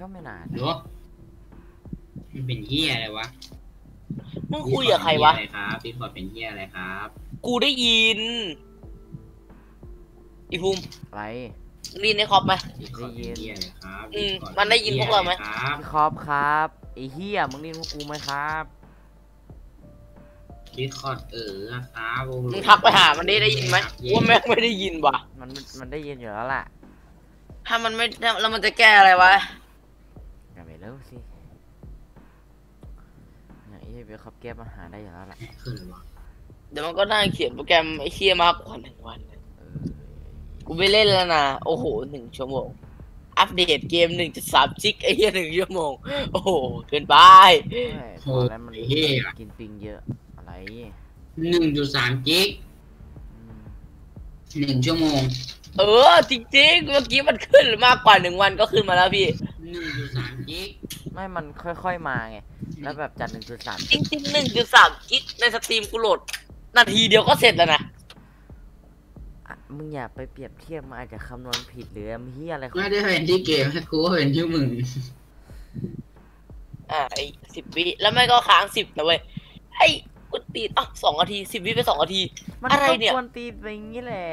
ก็ไม่นานหรือมันเป็นเฮียอะไรวะมึงคุยกับใครวะอะไรครับพี่พอร์ตเป็นเฮียอะไรครับ กูได้ยิน อีภูมิอะไรมึงได้ยินในคอปไหมพี่พอร์ตเป็นเฮียอะไรครับอืมพี่พอร์ตมันได้ยินพวกเราไหมป็นหี้ยอะครับพี่ครอบครับไอ้เฮียมึงได้ยินพวกกูไหมครับพี่คอร์ดเออครับโอ้โมึงทักไปหา มันได้ได้ยินไหมกูว่าแม่งไม่ได้ยินว่ะ มันมันได้ยินอยู่แล้วล่ะถ้ามันไม่แล้วมันจะแก้อะไรวะ อย่าไปเลิกสิอย่างไอ้เบลคับแก้ปัญหาได้อยู่แล้วล่ะคืออะไรวะเดี๋ยวมันก็นั่งเขียนโปรแกรมไอ้เชี่ยมากกว่าหนึ่งวันเออกูไม่เล่นแล้วนะ โอ้โหหนึ่งชั่วโมง อัปเดตเกมหนึ่งจุดสามจิกไอ้เหี้ยหนึ่งชั่วโมง โอ้โห เกินไป ไม่พอแล้วมันกินปิงเยอะอะไรหนึ่งจุดสามกิกอืมหนึ่งชั่วโมง เออ จริงๆ เมื่อกี้มันขึ้นมากกว่าหนึ่งวันก็ขึ้นมาแล้วพี่ หนึ่งจุดสามกิกไม่มันค่อย ๆ มาไง แล้วแบบจัดหนึ่งจุดสามจริงๆหนึ่งจุดสามจิกในสตรีมกูโหลด นาทีเดียวก็เสร็จแล้วนะ มึงอย่าไปเปรียบเทียบมาอาจจะคำนวณผิดหรือมีอะไรของไม่ได้เป็นที่เกมให้กูว่าเป็นที่มึง อ่าไอ้สิบวิแล้วไม่ก็ค้างสิบนะเว้ยไอ้กูตีดอะสองนาทีสิบวิไปสองนาที มันอะไรก็เนี่ย ควรตีไปอย่างนี้แหละ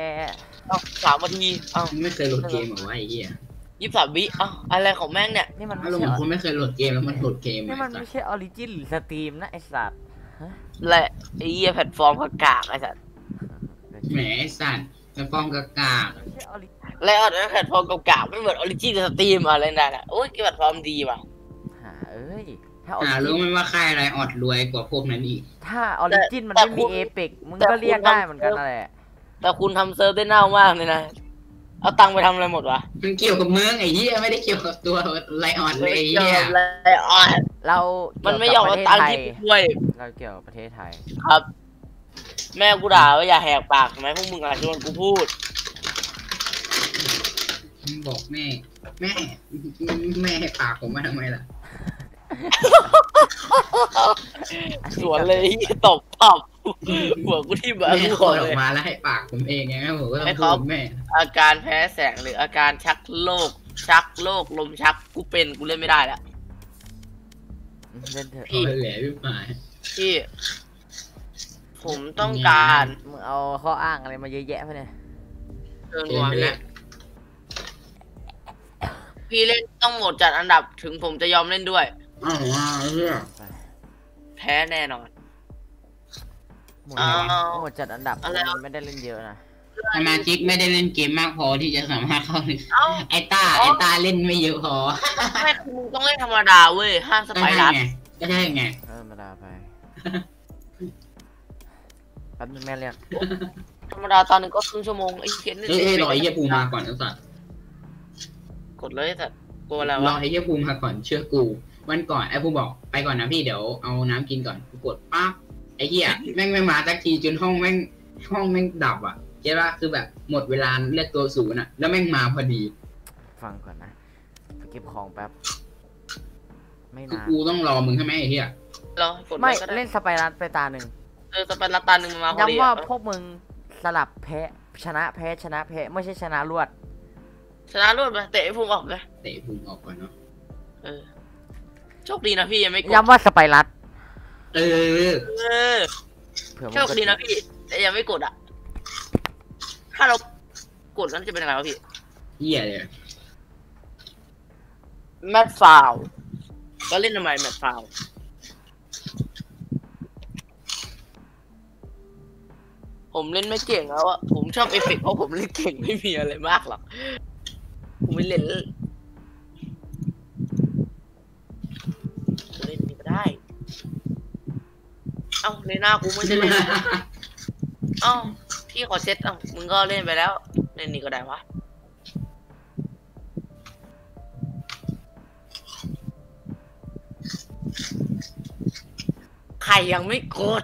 อะสามนาทีอะมึงไม่เคยโหลดเกมเหรอวะไอ้เหี้ยยี่สิบสามวิอะอะไรของแม่งเนี่ย นี่มันถ้าไม่ลงใช่คนไม่เคยโหลดเกมแล้วมันโหลดเกมนี่มันไอ้ไม่สัสใช่ออริจินหรือสตรีมนะไอสัตว์และไอ้เหี้ยแพลตฟอร์มกากๆไอ้สัสแหมไอ้สัตว์มันฟอร์มกากาไม่ใช่ออริแล้วเอาแพลตฟอร์มกากๆไม่เหมือนออริจินสตรีมอะไรนั่นอะโอ้ยแพลตฟอร์มดีว่ะ หาเอ้ย ถ้าออหาริรู้จินไหมว่าค่ายอะไรออดรวยกว่าพวกนั้นอีกถ้าออริจินมันแต่ไม่คุมีณเอเปกมึงแต่ก็เรียกคุณได้ทำเหมือนกันนั่นแหละ แต่คุณทำเซิร์ฟได้เน่ามากเลยนะ เอาตังค์ไปทำอะไรหมดวะมันเกี่ยวกับเมืองไอ้เหี้ยไม่ได้เกี่ยวกับตัวไลออดเลยไอ้เกี่ยวเหี้ยกับอะไรอะเรามัมันไม่ยอมเอาตังค์ที่กูด้วย เราเกี่ยวกับประเทศไทย ครับ แม่กูด่าว่าอย่าแหกปากทำไมพวกมึงอะชวนกูพูดบอกแม่ แม่ แม่ให้ปากผมมาทำไมล่ะ สวนเลยตบตบ หัวกูที่บ้าแม่กูคขอออเลอกยมาแล้วให้ปากผมเองไงผมก็ต้องให้พูเขาดแม่ อาการแพ้แสงหรืออาการชักโรคชักโรคลมชักกูเป็นกูเล่นไม่ได้แล้วเล่นเถอะพี่เอาแหละพี่หมายพี่ ผมต้องการมึงเอาข้ออ้างอะไรมาเยอะแยะไปเนี่ยเชิญเกมวางไปพี่แล้วพี่เล่นต้องโหมดจัดอันดับถึงผมจะยอมเล่นด้วยอ้าวว้าวเหี้ยแพ้แน่นอน หมดอ้าวหมดจัดอันดับอะไรมันไม่ได้เล่นเยอะนะสมาชิกไม่ได้เล่นเกมมากพอที่จะสามารถเข้าถึงเอ้า ไอ้ตาไอ้ตาเล่นไม่เยอะพอไม่คือมึงต้องเล่นธรรมดาเว้ย ห้ามสก็ไปใช่รัสไงก็ใช่ไงเออมาดาไปแป๊บนึงแม่เรียกธรรมดาตอนหนึ่งก็ครึ่งชั่วโมงไอ้เขียนเอ้ยเอ้ยรอไอ้เหี้ยภูมิมาก่อนนะสัตว์กดเลยแต่กลัวอะไรรอวะไอ้เหี้ยภูมิมาก่อนเชื่อกู วันก่อนไอ้ภูมิบอกไปก่อนนะพี่เดี๋ยวเอาน้ำกินก่อนกูกดปั๊บ ไอ้เหี้ยแม่งไม่มาสักทีจนห้องแม่งห้องแม่งดับอะใช่ปะคือแบบหมดเวลาเลือกตัวศูนย์อะ แล้วแม่งมาพอดี ฟังก่อนนะไปเก็บของแป๊บ ไม่คือนานกูต้องรอมึงใช่ไหมไอ้เหี้ยเรากดไม่ก็ได้เล่นสไปรัสไปตาหนึ่งเออสไปรัสตอนหนึ่งมันมาพอดีย้ำว่าอะพวกมึงสลับแพ้ชนะแพ้ชนะแพ้ไม่ใช่ชนะรวด ชนะรวดไปเตะไอ้พุ่งออกไปเตะภูมิออกก่อนเนาะ เออโชคดีนะพี่ยังไม่กดย้ำว่าสไปรัส เออ เออเผื่อมึโชงคดีนะพี่แต่ยังไม่กดอะ ถ้าเรากดแล้วจะเป็นยังไงวะพี่เหี้ยเลยแมทฟาวก็เล่นทำไมแมทฟาวผมเล่นไม่เก่งแล้วอะผมชอบเอฟเฟกต์เพราะผมเล่นเก่งไม่มีอะไรมากหรอก ผมไม่เล่น เล่นนี่ก็ได้ เอ้าเลน่ากูไม่ได้เล่นเอ้าพี่ขอเซตเอ้ามึงก็เล่นไปแล้ว เล่นนี่ก็ได้วะใครยังไม่กด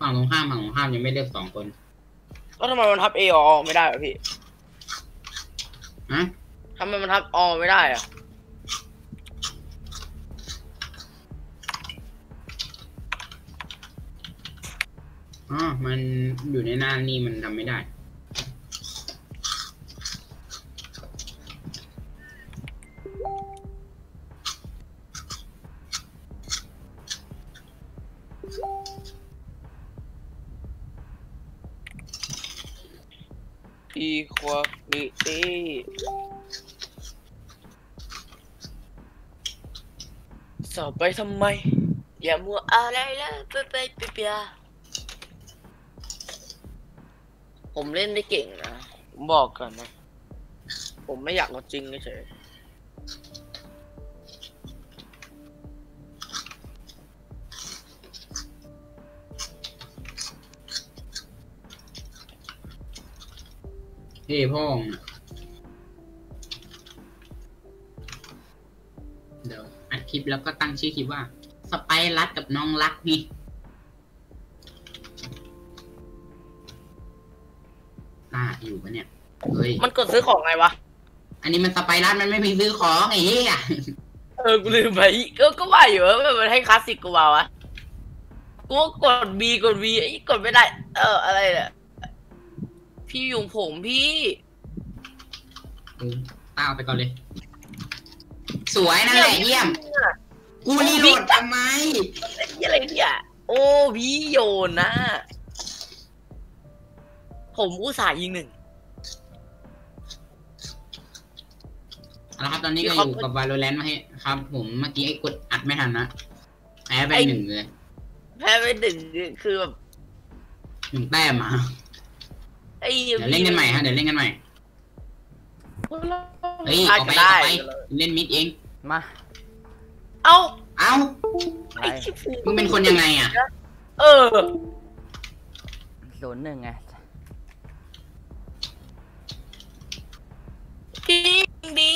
ฝั่งตรงข้ามฝั่งตรงข้ามยังไม่เลือกสองคนก็ทำไมมันทับเอออไม่ได้อะพี่ฮะทำไมมันทับอไม่ได้อะ อ๋อ มันอยู่ในหน้านี่มันทำไม่ได้ equality สอบไปทำไม อย่ามัวอะไรแล้วไปไปไปีย ผมเล่นได้เก่งนะ ผมบอกก่อนนะ ผมไม่อยากเอาจริงเฉยเฮ้พ่องอะเดี๋ยวอัดคลิปแล้วก็ตั้งชื่อคลิปว่า สไปรัดกับน้องรักนี่ อยู่ปะเนี่ยเฮ้ยมันกดซื้อของไงวะ อันนี้มันสไปรัดมันไม่มีซื้อของไอ้เหี้ยเออกูลืมไปก็ก็ว่าอยู่ว่ามันให้คลาสสิกกูว่าวะกูก็กด B กด V ไอ้กดไม่ได้ เอออะไรเนี่ยพี่ยุงผมพี่เออตาเอาไปก่อนเลย สวยนั่นแหละเยี่ยม กูรีโหลดทำไมนี่อะไรเนี่ยโอ้พี่โยนนะ ผมอุตส่าห์ยิงหนึ่งเอาละครับตอนนี้ก็พี่อครับยู่กับ Valorant มาให้ครับ ผมเมื่อกี้ไอ้กดอัดไม่ทันนะแพ้ไปไอ้หนึ่งเลย แพ้ไปหนึ่งคือแบบหนึ่งแต้มมาไอ้เดี๋ยวเล่นกันใหม่ฮะเดี๋ยวเล่นกันใหม่เฮ้ยพลาดเอากัไปนได้เอาไปเล่นมิดเองมา เอ้าเอ้าไปไอ้ชิบมึงเป็นคนยังไงอะ เออศูนย์หนึ่งไง พี่ยิงดี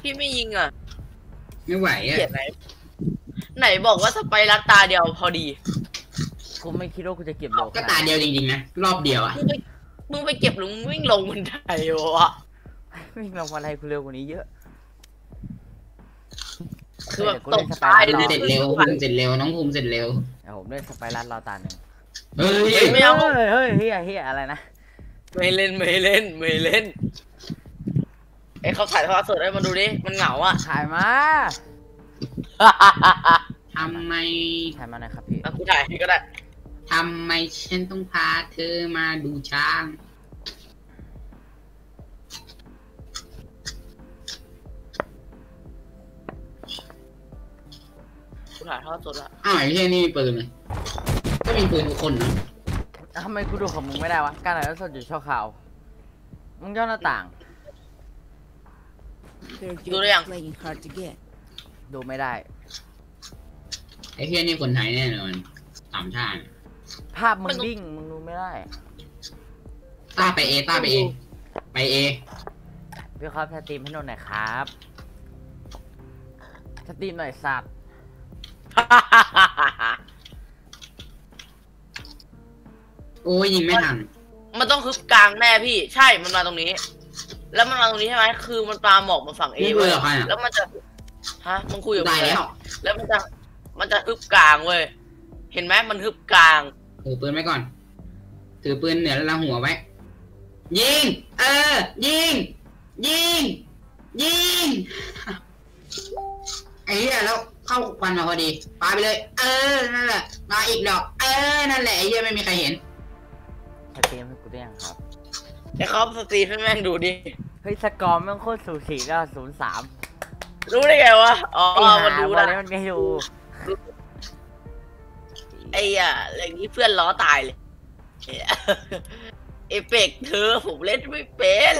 พี่ไม่ยิงอะไม่ไหวอะเขียนไหน ไหนบอกว่าสไปรัดตาเดียวพอดี กูไม่คิดว่ากูจะเก็บเร็วก็ขตานาดเดียวจริงๆนะรอบเดียวอะมึงไปมึงไปเก็บหรือมึงวิ่งลงบันไดวะวิ่งลงมาอะไรกูเร็วกว่านี้เยอะ คือแบบเดี๋ยวกูตเล่กนสไปตายรัเลดยเสร็จเร็วภูมิเสร็จเร็วน้องภูมิเสร็จเร็วเดี๋ยวผมเล่นสไปรัดรอตาหนึ่งเฮ้ยเฮ้ย ไม่เอา เฮ้ยเฮ้ยเฮียเฮียอะไรนะ ไม่เล่นไม่เล่นไม่เล่นไอ้เขาถ่ายทอดสดให้มาดูดิมันเหงาอะถ่ายมาทำไมถ่ายมาหน่อยครับพี่อะกูถ่ายให้ก็ได้ทำไมฉันต้องพาเธอมาดูช้างกูถ่ายทอดสดละอ้าวไอ้เหี้ยนี่มีปืนเลยก็มีปืนทุกคนนะ ทำไมกูดูของมึงไม่ได้วะ การถ่ายทอดสดอยู่ช่อข่าว มึงย่อหน้าต่าง They're Do it again. playing hard to get. ดูไม่ได้ ไอ้เหี้ยนี่คนไทยแน่นอนสามชาติภาพมึงดิ้งมึงดูไม่ได้ต้าไปเอต้าไปเอไปเอพี่ครับสตรีมให้หน่อยหน่อยครับสตรีมหน่อยสัตว์ โอ้ยยิงไม่ทันมันต้องคึบกลางแน่พี่ ใช่มันมาตรงนี้ แล้วมันมาตรงนี้ใช่ไหมคือมันปลาหมอกมาฝั่งเอนี่คุเว้ยยกับใครอะแล้วมันจะฮะมึงคุยกับได้ใครแล้ว แล้วมันจะมันจะฮึบกลางเว้ยเห็นไหมมันฮึบกลางถือปืนไว้ก่อน ถือปืนเหนือแล้วหัวไว้ยิง เออ ยิง ยิง ยิงไอ้เหี้ยแล้วเข้าควันมาพอดีปาไปเลย เออนั่นแหละมาอีกดอก เออนั่นแหละไอ้เหี้ยไม่มีใครเห็น สตรีมให้กูได้ยังครับไอ้เขาสตรีมให้แม่งดูดิ เฮ้ยสกอร์แม่งโคตรสูสีแล้วศูนย์สามรู้ได้ไงวะ อ๋อไอ้มันหาดูบอลได้นี้มันไม่ดูไอ้อะอย่างนี้เพื่อนล้อตายเลย เอเปกเธอผมเล่นไม่เป็น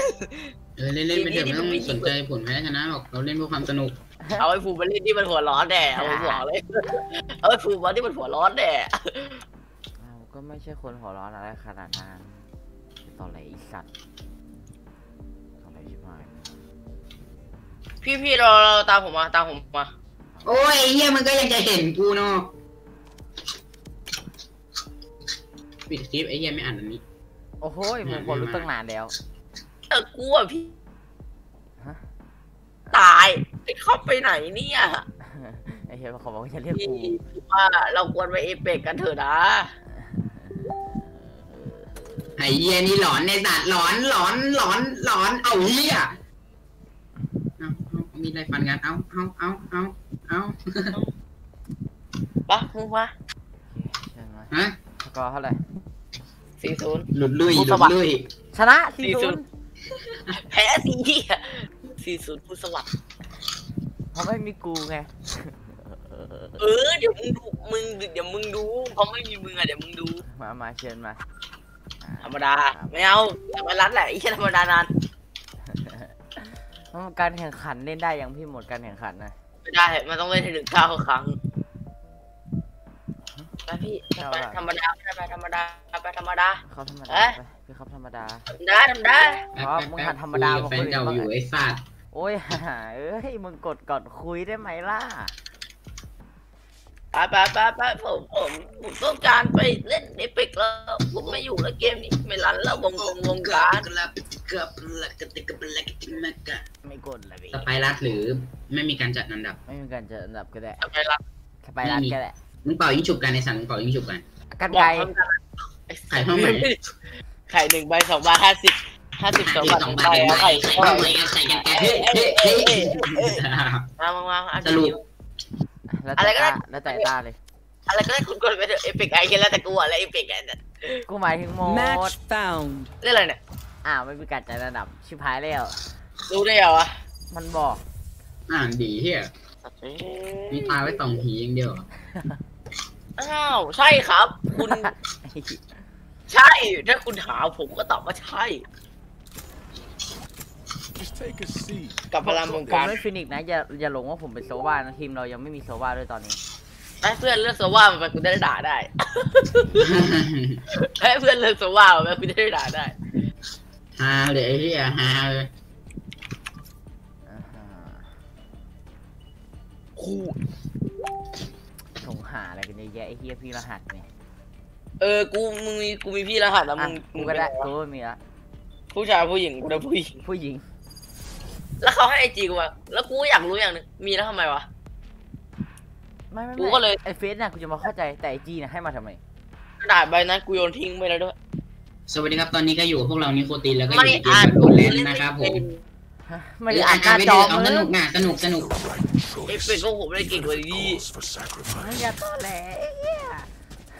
เออเล่นๆไปเถอะทีนี้ไม่ต้องมันไม่สนใจผลแพ้ชนะหรอกเราเล่นเพื่อความสนุก เอาไอ้ผูมาเล่นที่มันหัวร้อนแน่เอาไอ้บอกเลย เอาไอ้ผูมาที่มันหัวร้อนแน่เรา ก็ไม่ใช่คนหัวร้อนอะไรขนาดนั้นตอนไหนไอีสัตว์ตอนไหนชิบหายพี่พี่เราเราตามผมมาตามผมมาโอ้ยไอ้เหี้ยมันก็ยังจะเห็นกูเนาะปิดคลิปไอ้เหี้ยไม่อ่านอันนี้ โอ้โหยมึงคนรู้ตั้งนานแล้วเออกูอะพี่ ฮะ ตายไอ้เข้าไปไหนเนี่ยไอ้เหี้ยเขาบอกว่าจะเรียกพี่กู ว่าเราควรไปเอเปกกันเถอะนะ ไอ้เหี้ยนี่หลอนในสัตว์หลอนหลอนหลอนหลอนเอาเหี้ยเอาเอามีอะไรฟันกันเอาเอาเอาเอาเอาปะมึงมาเชิญมาฮะสกอร์เท่าไหร่สี่ศูนย์หลุดลุยหผู้ลุสดมัครลุยชนะสี่สี่ศูศูนนย์ย์แพ้สี่เหี้ยสี่ศูนย์ผู้สวัสดิ์เพราะไม่มีกูไง เออเดี๋ยวมึงดูมึงเดี๋ยวมึงดูเพราะไม่มีมึงอะเดี๋ยวมึงดู มามาเชิญมา ธรรมดา ไม่เอาธรรมรัดแหละไอ้แค่ธรรมดานานการแข่งขันเล่นได้ยังพี่หมดการแข่งขันนะไม่ได้ มันต้องเล่นให้ถึงเก้าครั้งไปพี่ไปธรรมดาไปธรรมดาไปธรรมดาเขาธรรมดาเอ๊ะไปพี่เขาธรรมดาธรรมดาธรรมดาอ๋อมึงหัดธรรมดาคุยกับแฟนเก่ามาคุยกับอยู่ไอ้สัตว์โอ้ยเอ้ยมึงกดก่อนคุยได้ไหมล่ะ ไปไปไปไปผมผมผมต้องการไปเล่นในปิกแล้วผมไม่อยู่แล้วเกมนี้ไม่รันแล้ววงกงวงการไม่กดเลยพี่สไปรัสหรือไม่มีการจัดอันดับ ไม่มีการจะอันดับก็ได้ทำไมล่ะแค่ไปร้านแค่แหละมึงเป่ายิงฉุบกันในสันมึงเป่ายิงฉุบกันกันไกลไข่เท่าไหร่ไข่หนึ่งใบสองใบห้าสิบห้าสิบสองบาทหสอนึ่งงบาใบทอะไข่ไข่ไข่ไข่กันใส่กันแกเฮ้เฮ้เฮ้มามามาอันสรุนี้ป แล้วอะไรแต่ก็ได้ตาแล้วแต่ตาเลย อะไรก็ได้คุณกดไปเถอะเอพิกไอแค่แล้วแต่กูอะไรเอพิกไอเนี่ยกูหมายถึงโหมด Match found. เล่นอะไรเนี่ย อ้าวไม่มีการจัดอันดับชิบหายแล้ว รู้ได้เหรอวะมันบอกอ่านดีเฮียมีตาไว้ต่องหีอย่างเดียวเหรออ้าว ใช่ครับ คุณใช่ ถ้าคุณถามผมก็ตอบว่าใช่ กับพลังวงผมการไม่ฟินิกส์นะอย่าอย่าหลงว่าผมเป็นโซวานะทีมเรายังไม่มีโซวาด้วยตอนนี้ ให้เพื่อนเลือกโซว่ามันไปกูจะได้ด่าได้ให้เพื่อนเลือกโซว่ามันไปกูจะได้ด่าได้ ฮาเลยไอ้เฮียฮาเลยอ่าฮะคู่สงหาอะไรกันเยอะแยะไอ้เฮียพี่รหัสเนี่ยเออกูมึงมีกูมีพี่รหัสแล้วอะมึงกูก็ได้มึงกูเป็นก็มีละผู้ชายผู้หญิงกูได้ผู้หญิงผู้หญิง แล้วเขาให้ไอจีกูมาแล้วกูก็อยากรู้อย่างหนึงมีแล้วทำไมวะ ไม่ไม่กูไม่ก็เลย ไอเฟซน่ะกูจะมาเข้าใจแต่ไอจีน่ะให้มาทำไม กระดาษใบนั้นกูโยนทิ้งไปแล้วด้วยสวัสดีครับตอนนี้ก็อยู่กับพวกเรานิโคตินแล้วก็อไม่ยู่ในเกอ่ามนโดนเล่นนะครับผมฮะไม่ได้อ่านหน้าไปจดูอเอามึสงนุกน่ะสนุกสนุกเอฟเป็นพวกผมได้เก่งกว่านี้ Cause for sacrifice. ไม่อย่าต้อแหลไอ้เหี้ย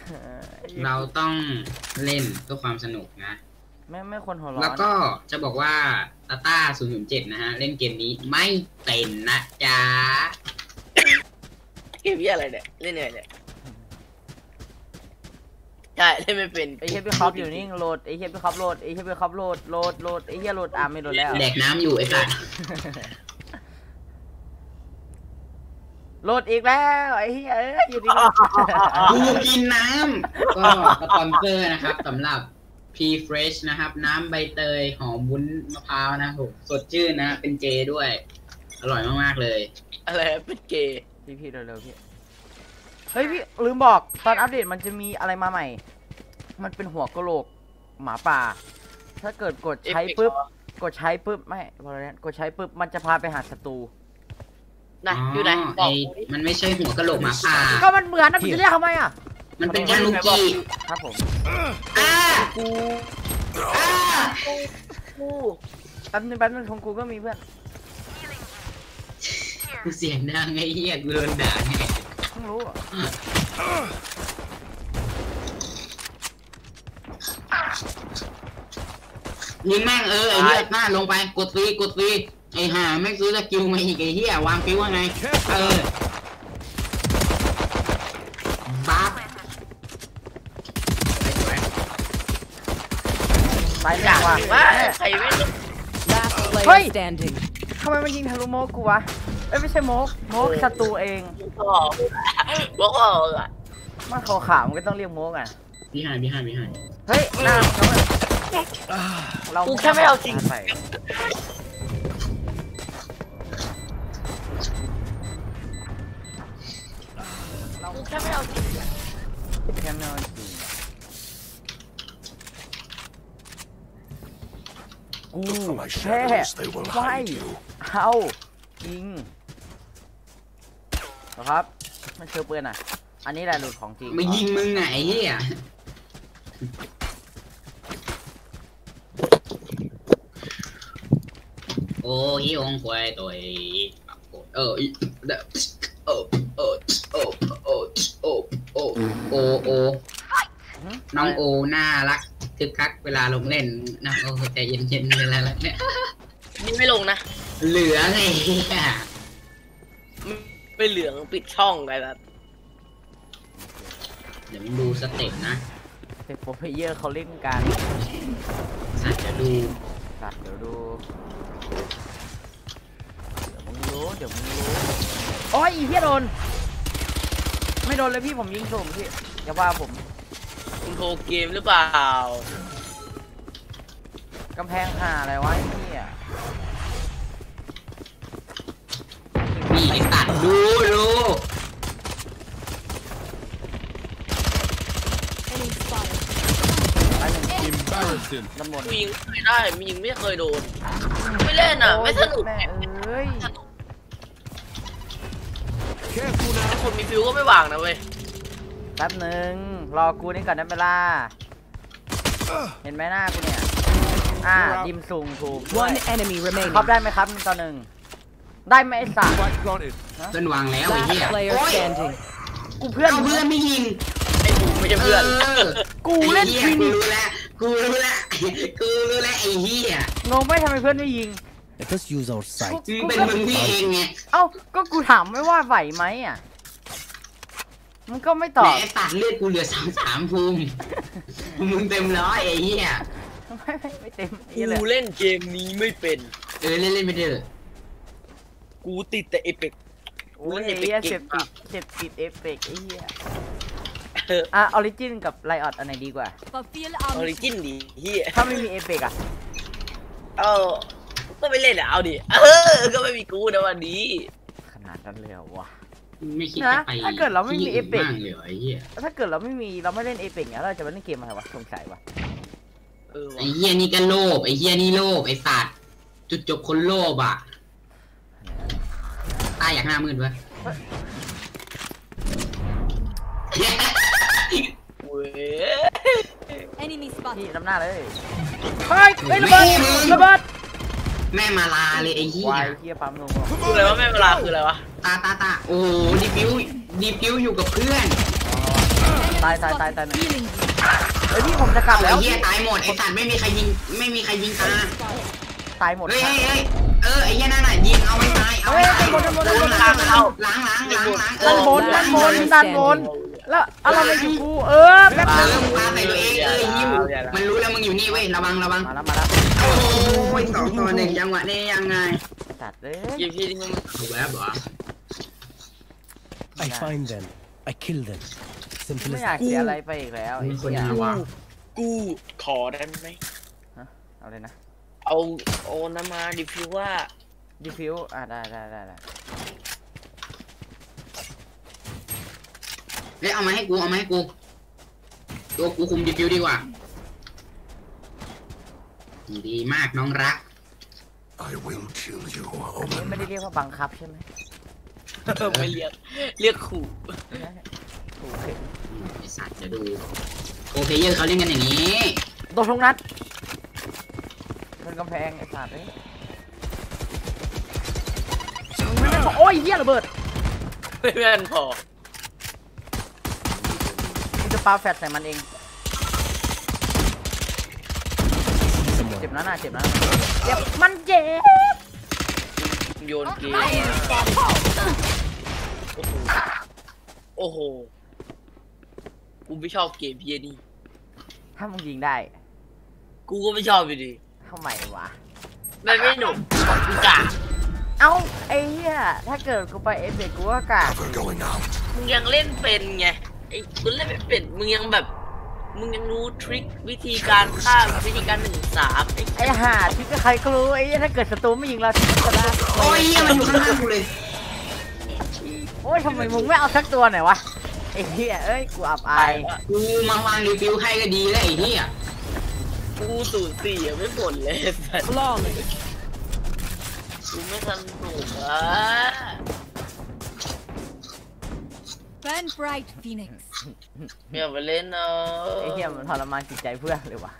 เออเราต้องเล่นเพื่อความสนุกนะ ไม่ไม่คนหัวร้อน แล้วก็จะบอกว่าตาต้า007นะฮะ เล่นเกมนี้ไม่เป็นนะจ๊ะ เกมยี่อะไรเนี่ย เล่นเหนื่อยเนี่ยใช่เล่นไม่เป็นไอ้เฮียพี่คอปอยู่นิ่งโหลดไอ้เฮียพี่คอปโหลดไอ้เฮียพี่คอปโหลดโหลดโหลดไอ้เฮียโหลดอะไม่โหลดแล้วแดกน้ำอยู่ไอ้สัตว์โหลดอีกแล้วไอ้เฮียเอ้ยอยู่ดีกูกินน้ำก็สปอนเซอร์นะครับสำหรับ P Fresh นะครับ น้ำใบเตยหอมวุ้นมะพร้าวนะครับผมสดชื่นนะ เป็นเจด้วย อร่อยมากๆเลย อะไรเป็นเกย์พี่พี่เร็วๆพี่ เฮ้ยพี่ลืมบอกตอนอัปเดตมันจะมีอะไรมาใหม่ มันเป็นหัวกะโหลกหมาป่า ถ้าเกิดกดใช้ปุ๊บ กดใช้ปุ๊บไม่พอแล้วกดใช้ปุ๊บมันจะพาไปหาศัตรู นะอยู่ไหนบไออกกูดิมันไม่ใช่หัวกะโหลกหมาป่าก็มันเหมือนนะคุณจะเรียกทำไมอะ มันเป็นชาลูกิครับผม อ้า กูอ้ากูแป๊บนึงแป๊บนึงของกูก็มีเพื่อนกูเสียงดังไอ้เหี้ยกูโดนด่าไงเพิ่งรู้อะยิงแม่งเออไอ้เหี้ยหน้าลงไปกดซีกดซีไอ้ห่าไม่งซื้อสกิลมาอีกไอ้เหี้ยวางฟิวว่าไงเออบัฟ ไป อ แม่ ยาก ง ว่ะว่าใครไม่รู้ Last player Hey! standing. ทำไมมันยิงทะลุโมกกูวะเอ้ยไม่ใช่โมกโมกศัตรูเองบอกบอกว่าอะมันขาวขาวๆมันก็ต้องเรียกโมกอะพี่หายพี่หายพี่หายเฮ้ยหน้าเขาอะเรากูแค่ไม่เอาจริงไปกูแค่ไม่เอาจริงแค่ไม่เอาจริง กู Look for my แค่ shadows, they will ไม่ hide you. เอายิงเหรอครับ มันเชื่อปืนอะ อันนี้แหละหลุดของจริงมายิงมึงไงไอ้เหี้ยโอ้ฮิองควายตัวเองเออเดโอ้โอ้โอ้โอ้โอ้โอ้โอ้โอ้น้องโอน่ารัก คึกคักเวลาลงเล่นนะโอ้โหใจเย็นๆเลยแล้วเนี่ยนี่ไม่ลงนะ เหลือไงเหี้ยไม่เหลืองปิดช่องไปแบบเดี๋ยวมึงดูสเต็ปนะเป็น pro player เขาเล่นกันสัตว์จะดูสัตว์เดี๋ยวดู เดี๋ยวมึงรู้ เดี๋ยวมึงรู้ โอ้ยอีเหี้ยโดน ไม่โดนเลยพี่ผมยิงสุ่มพี่อย่าว่าผม คุณโทรเกมหรือเปล่ากำแพงหาอะไรวะไอ้เหี้ยนี่ไอ้สัตว์ดูดูไปหนึ่ง Embarrassing. น้ำมนต์กูยิงไม่ได้มียิงไม่เคยโดน ไม่เล่นอะ ไม่สนุกแม่เอ้ย Careful แต่ now. คนมีฟิวก็ไม่วางนะเว้ยแป๊บหนึ่ง รอกูนี่ก่อนได้ไหมล่ะเห็นไหมหน้ากูเนี่ย อ่า ดิมสูงถูกด้วย One enemy คร remaining. อบได้ไหมครับหนึ่งต่อหนึ่ง ได้ไหมไอ้สัตว์ Spike planted. เพื่อนวางแล้วไอ้ Last เหี้ย player โอ้ย standing. กูเพื่อน เอาเพื่อนไม่ยิงไอ้กูไม่ใช่เพื่อน กูเล่นไอ้คลิเหี้ยนิกูกรู้แล้วกูรู้แล้วกูรู้แล้วไอ้เหี้ยงงไหม่ทำไมเพื่อนไม่ยิง Let us use our sight. มึงเป็นมึงที่เองไง เอ้า ก็กูถามไม่ว่าไหวไหมอะ มันก็ไม่ตอบแหมไอ้สัตว์เลือดกูเหลือสามสามภูมิมึงเต็มร้อยไอ้เหี้ยไม่ไม่ไม่เต็มไอ้เหี้ยเลยกูเล่นเกมนี้ไม่เป็น เออเล่นเล่นไปเถอะกูติดแต่เอพิกโอ้ยเล่ไอ้นเหี้ยเอฟเฟเสกพต์ติดเสพติดเอฟเฟกต์ไอ้เหี้ยเอออะออริจินกับไลออดอันไหนดีกว่า Fulfill ออริจินดีเฮียถ้าไม่มีเอฟเฟกต์อะเออก็ไม่เล่นอะเอาดิเออก็ไม่มีกูนะวันนี้ ขนาดนั้นเลยเหรอวะ ไม่คิดนะจะไปถ้าเกิดเราไม่มีที่เอฟเฟกต์บ้างเลยเหรอไอ้เหี้ยถ้าเกิดเราไม่มีเราไม่เล่นเอฟเฟกต์เนี่ยเราจะมาเล่นเกมอะไรวะสงสัยวะเออไอ้ว่ะเหี้ยนี่ก็โลภไอ้เหี้ยนี่โลภไอ้สัตว์จุดจบคนโลภอะตายอยากหน้ามืดวะเว้ย Enemy พี่ spotted. น้ำหน้าเลยเฮ้ยเฮ้ยระเบิดระเบิด แม่มาลาเลยไอ้เหี้ยวายเฮียปั๊มลงคืออะไรวะแม่เวลาคืออะไรวะ ตาตาตาโอ้โห defuse defuse อยู่กับเพื่อน ตายตายตายตายหนึ่งเฮ้ยพี่ผมจะกลับไอ้แล้วเหี้ยตายหมดไอ้สัตว์ไม่มีใครยิงไม่มีใครยิงตาตายหมดเฮ้ยเฮ้ยเฮ้ยเออไอ้เหี้ยนั่นน่ะยิงเอาไม่ตายเอาไม่ตายเฮ้ยด้านบนด้านบนล้างล้างล้างล้างล้างล้างเอด้านอบนด้านบนด้านบน แล้วอะไรมาอยู่กูเออแป๊บเอนึองมึงปาใส่ตัวเองเออยิวมันรู้แล้วมึงอยู่นี่เว้ยระวังระวังมาแล้วมาแล้วโอ้ยสองต่อหนึ่งจังหวะนี้ยังไงตัดเลยเกมที่นี่มันถูกแวบเหรอ I find them. I kill them. Simple ไม่ as อยากเสียอะไรไปอีกแล้วไอ้มีคนเหี้ยหาว่ากูขอได้ไหมเอาเลยนะ เอาโอาน้ำมา defuse ว่า defuse อะได้ได้ได้ได้ ฮ้ยเอามาให้กูเอามาให้กูตัวกูคุม defuse ดีกว่า ดีมากน้องรัก I will kill you, อันนี้ Omen. ไม่ได้เรียกว่าบังคับใช่ไหมไม่เรียกเรียกขู่ไม่ได้ถูกเข็มไอสัตว์จะดู pro player เขาเล่นกันอย่างนี้โดนทุกนัดบนกำแพงไอ้สัตว์เอ้ยมึงไม่ได้บอกโอ้ยเหี้ยระเบิดไม่แม่นพอกู จะปาแฟดใส่มันเอง เจ็บนะน่ะเจ็บนะเจ็บมันเจ็บโยนเกมโอ้โหโอ้โหกูไม่ชอบเกมเพียนี่ถ้ามึงยิงได้ กูก็ไม่ชอบอยู่ดีทำไมวะไม่ไม่หนุกกูกะเอ้าไอ้เหี้ยถ้าเกิดกูไปเอฟเฟกต์กูก็กาก Cover going out. มึงยังเล่นเป็นไง ไอ้กูเล่นไม่เป็นมึงยังแบบ มึงยังรู้ทริควิธีการฆ่าวิธีการหนึ่งสามไอ้ไอ้ห่าที่ก็ใครก็รู้ไอ้เหี้ยถ้าเกิดศัตรูไม่ยิงเราที่ก็ได้โอ้ยเหี้ยมันอยู่ข้างล่างกูเลยโอ้ยทำไมมึงไม่เอาสักตัวหน่อยวะไอ้เหี้ยเอ้ยกูอับอายกูมาวางรีฟิวให้ก็ดีแล้วไอ้เหี้ยกูสูญสี่ยังไม่ผลเลยสัตว์ Flawless. กูไม่สนุกอะ Burn bright, Phoenix. ไม่อยากไปเล่นเนาะไอ้เหี้ยมันทรมานจิตใจเพื่อนเลยวะ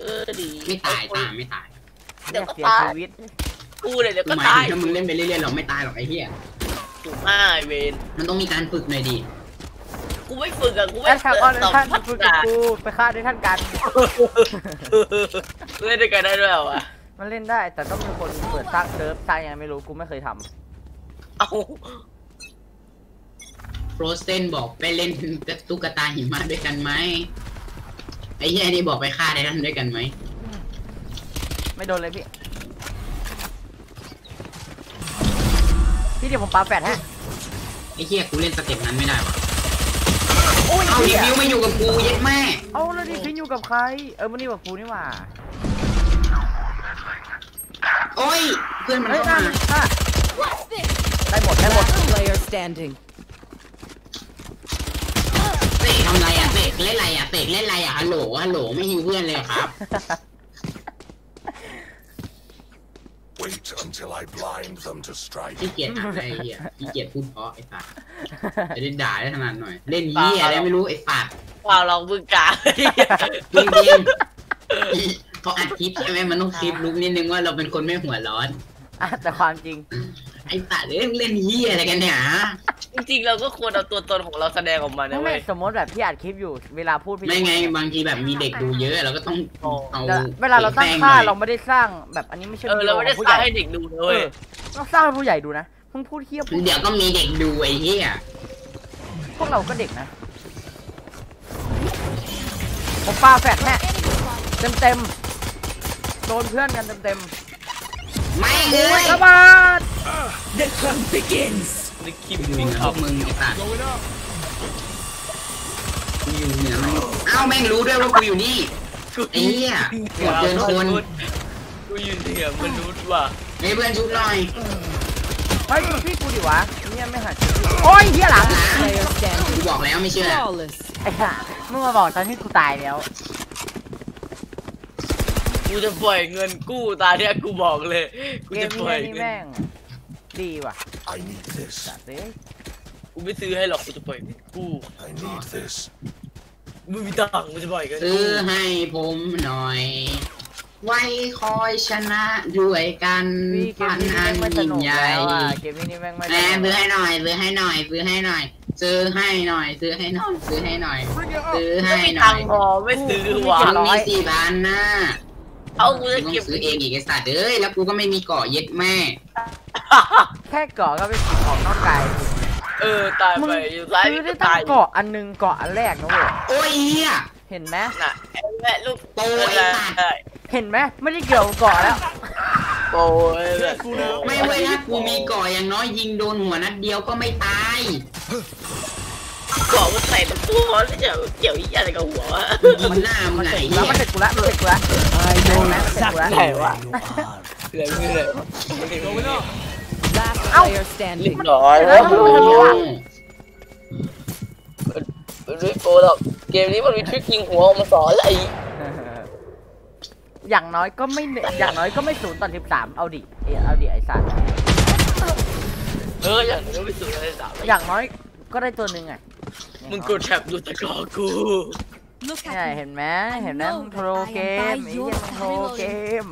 เออดีไม่ตายตายไม่ตายเดี๋เนี่ยยวก็เสียตายชีวิตกูเนี่ยเดี๋ยวกูก็หมายตายถึงถ้ามึงเล่นไปเรื่อยๆหรอกไม่ตายหรอกไอ้เหี้ยถูกห้าไอ้เวนมันต้องมีการฝึกหน่อยดิกูไม่ฝึกอะกูแอไม่ดแท็กออนตอบท่านพัฒคุยกับนากูไปฆ่าด้วยท่านกัน เล่นด้วยกันได้ด้วยเหรอวะมันเล่นได้แต่ต้องมีคนเปิดสร้างเซิร์ฟสร้างยังไงไม่รู้กูไม่เคยทำ เอ้า โฟรเซนบอกไปเล่นตุ๊กตาหิมะด้วยกันไหมไอ้เหี้ยนี่บอกไปฆ่าไททันด้วยกันไหมไม่โดนเลยพี่ พี่เดี๋ยวผมปาแฟดฮะ ไอ้เหี้ยกูเล่นสเต็ปนั้นไม่ได้วะโอ้ยเอาดิเหี้ยวิวมาอยู่กับกูเย็ดแม่ เอาแล้วดิพี่อยู่กับใคร เออมันนี่กับกูนี่หว่าโอ้ย เพื่อนมันเฮ้ยเข้าได้มามันฆ่าได้หมดได้หมด Last player standing. เตะทำ ไรอะเตะเล่นไรอะเตะเล่นไรอะฮัลโหลฮัลโหลไม่ฮิวเพื่อนเลยเหรอครับ Wait until I blind them to strike. ขี้เกียจอะไรไอ้เหี้ยขี้เกียจพูดเพราะไอ้สัสจะได้ด่าได้ขนาดหน่อย เล่นเหี้ยอะไรไม่รู้ไอ้สัสเปล่าลองมึงกาจริงจริงๆพออัดคลิปใช่ไหมมันต้องคลิปลุกนิดนึงว่าเราเป็นคนไม่หัวร้อน อะแต่ความจริง ไอ้สัสเล่นเล่นเหี้ยอะไรกันเนี่ยฮะ จริงๆเราก็ควรเอาตัวตนของเราแสดงออกมานะไม่เว้ยสมมติแบบพี่อัดคลิปอยู่ เวลาพูดพี่ไม่ไงบางทีแบบมีเด็กดูเยอะเราก็ต้องโอ้เอาแต่เวลาเราตั้งแป้ค่าหน่อยเราไม่ได้สร้างแบบอันนี้ไม่ใช่เออเราไม่ได้วิสดีร้างโอให้เด็กดูนะของผู้เว้ใหยญ่เออต้องสร้างให้ผู้ใหญ่ดูนะมึงพูดเทียบเดี๋ยวก็มีเด็กดูไอ้เหี้ยพวกเราก็เด็กนะผมปาแฟดแม่เต็มเต็มๆโดนเพื่อนกันเต็มเต็มไม่เลๆโอ้ยยระบาด The hunt begins. นึกคลิปอยู่วิ่งเหนือพเข้าวกมึงไอ้สัส Going up. กูอยู่เหนือมันเอ้าแม่งรู้ด้วยว่ากูอยู่นี่ไอ้เหี้ยหมดเกินคนกูอยู่เหนือมนุษย์ว่ะเฮ้ยเพื่อนชุบหน่อยเฮ้ยพี่กูดิวะเนี่ยไม่หัดคิดโอ้ยเฮียหลัง Player กู standing. บอกแล้วไม่เชื่อ Flawless. ไอ้ห่ามึงมาบอกตอนที่กูตายแล้วกูจะปล่อยเงินกู้ตาเนี้ยกูบอกเลยกูเกจะมปล่อยนี้นี่เงินแม่งดีว่ะ I need this. จัดเลยกูไม่ซื้อให้หรอกกูจะปล่อยเงินกู้ I need this. มึงมีตังค์กูจะปล่อยเงินซื้อกู้ให้ผมหน่อย ไว้คอยชนะด้วยกันพี่เกมฝันนี้อัแม่นงไม่สยิ่งนุกใหญ่แล้วอะเกมนี้นี่แม่งไม่แหมสนุซื้อกให้หน่อยซื้อให้หน่อยซื้อให้หน่อยซื้อให้หน่อยซื้อให้หน่อยซื้อให้หน่อย Bring it ซื้อ up. ให้ไม่มีหน่ตัองยค์พอไม่ซื้อว่ะมันมีสี่พันนะ เอากูกูจะต้อเก็บงซื้อเองอีกไอ้สัตว์เอ้ย แล้วกูก็ไม่มีเกาะเย็ดแม่ แค่เกาะก็เป็นสิ่งของนอกกายเออตายมึงไปอยู่ซ้ายซื้อได้ก็ตั้ตางยเกาะอันหนึงเกาะอันแรกนะเว้ยโอ้ยเฮียเห็นไหมน่ะไอ้แม่ลูกโปรไอ้สัตว์ได้เห็นไหมไม่ได้เกี่ยวกับเกาะแล้วโอ้ยแบบไม่เว้ยถ้ากูมีเกาะอย่างน้อยยิงโดนหัวนัดเดียวก็ไม่ตายเกาะมันใส่ตะปูแล้วจะเกี่ยวยี่อะไรกับหัววะยิงหน้ามึงมันไหนเสร็จเฮีแล้วยมันเสร็จกูละมันเสร็จกูละ I know Man, exactly man. where you are. เหลือเงื่อน Going up. Last Ow. player standing. ร้อยเดี๋ยวนะมันทำไมวะมันไม่โปรหรอกเกมนี้มันมีทริคยิงหัวมาสอนอะไรอย่างน้อยก็ไม่เหนื่อยอย่างน้อยก็ไม่ศูนย์ต่อสิบสามเอาดิเอ้ยเอาดิไอ้สัตว์เอออย่างนี้ไม่สุดอะไรสามอย่างน้อยก็ได้ตัวหนึ่งไงมึงกด Tab ดูตะกอกู Look เนี่ย at me. เห็นไหมเห็นไหมมึง troll เกมไอ้เหี้ยมึง troll เกม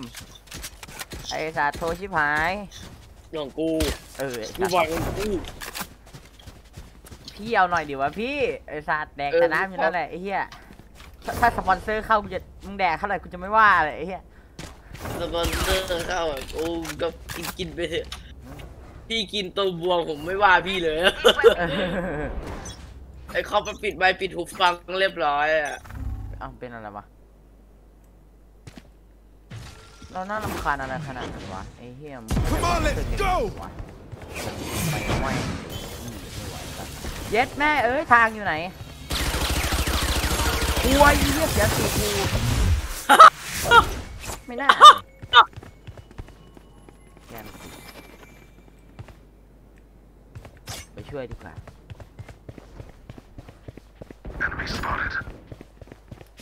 ไอ้สัตว์ troll ชิบหาย อย่างกูเออไอ้กูสัตว์ บอกกูพี่เอาหน่อยดิวะพี่ไอ้สัตว์แดกเออแต่น้ำอยู่แล้วแหละไอ้เหี้ยถ้าถ้าสปอนเซอร์เข้ากูจะมึงแดกเท่าไหร่กูจะไม่ว่าเลยไอ้เหี้ยสปอนเซอร์เข้าอะกูก็กินกินไปเถอะพี่กินตัวบวมผมไม่ว่าพี่เลย เออไอ้เขาไปปิดใบปิดหูฟังเรียบร้อยอะ เอาเป็นอะไรวะ เราน่ารำคาญอะไรขนาดนั้นวะไอ้เหี้ยมึง Come on, let's go. วะไปไม่เย็ดแม่เอ้ยทางอยู่ไหนกลัวไอ้เหี้ยเสียสีกูไม่น่าแกนไปช่วยดีกว่า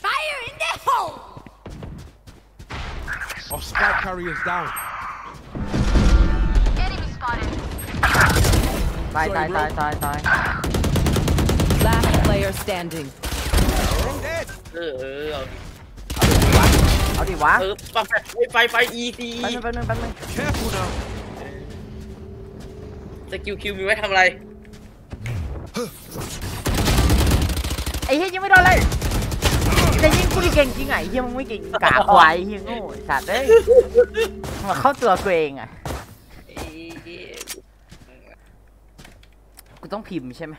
Fire in the hole! Our spike carrier's down. ตายตายตายตายตาย Last player standing. Dead. เออเออเอาเอาดิวะ เออปะไฟไฟไฟ EC แป๊บนึงแป๊บนึงแป๊บนึง Careful now. skill Q มีไว้ทำอะไรอ้เหี้ยยังไม่โดนเลย แต่ยิงกูดิเก่งจริงไงเหี้ยมึงไม่เก่งกากควายเหี้ยโง่ไอ้สัตว์เอ้ยมาเข้าตัวกูเองอะไอ้เหี้ยกูต้องพิมพ์ใช่ไหม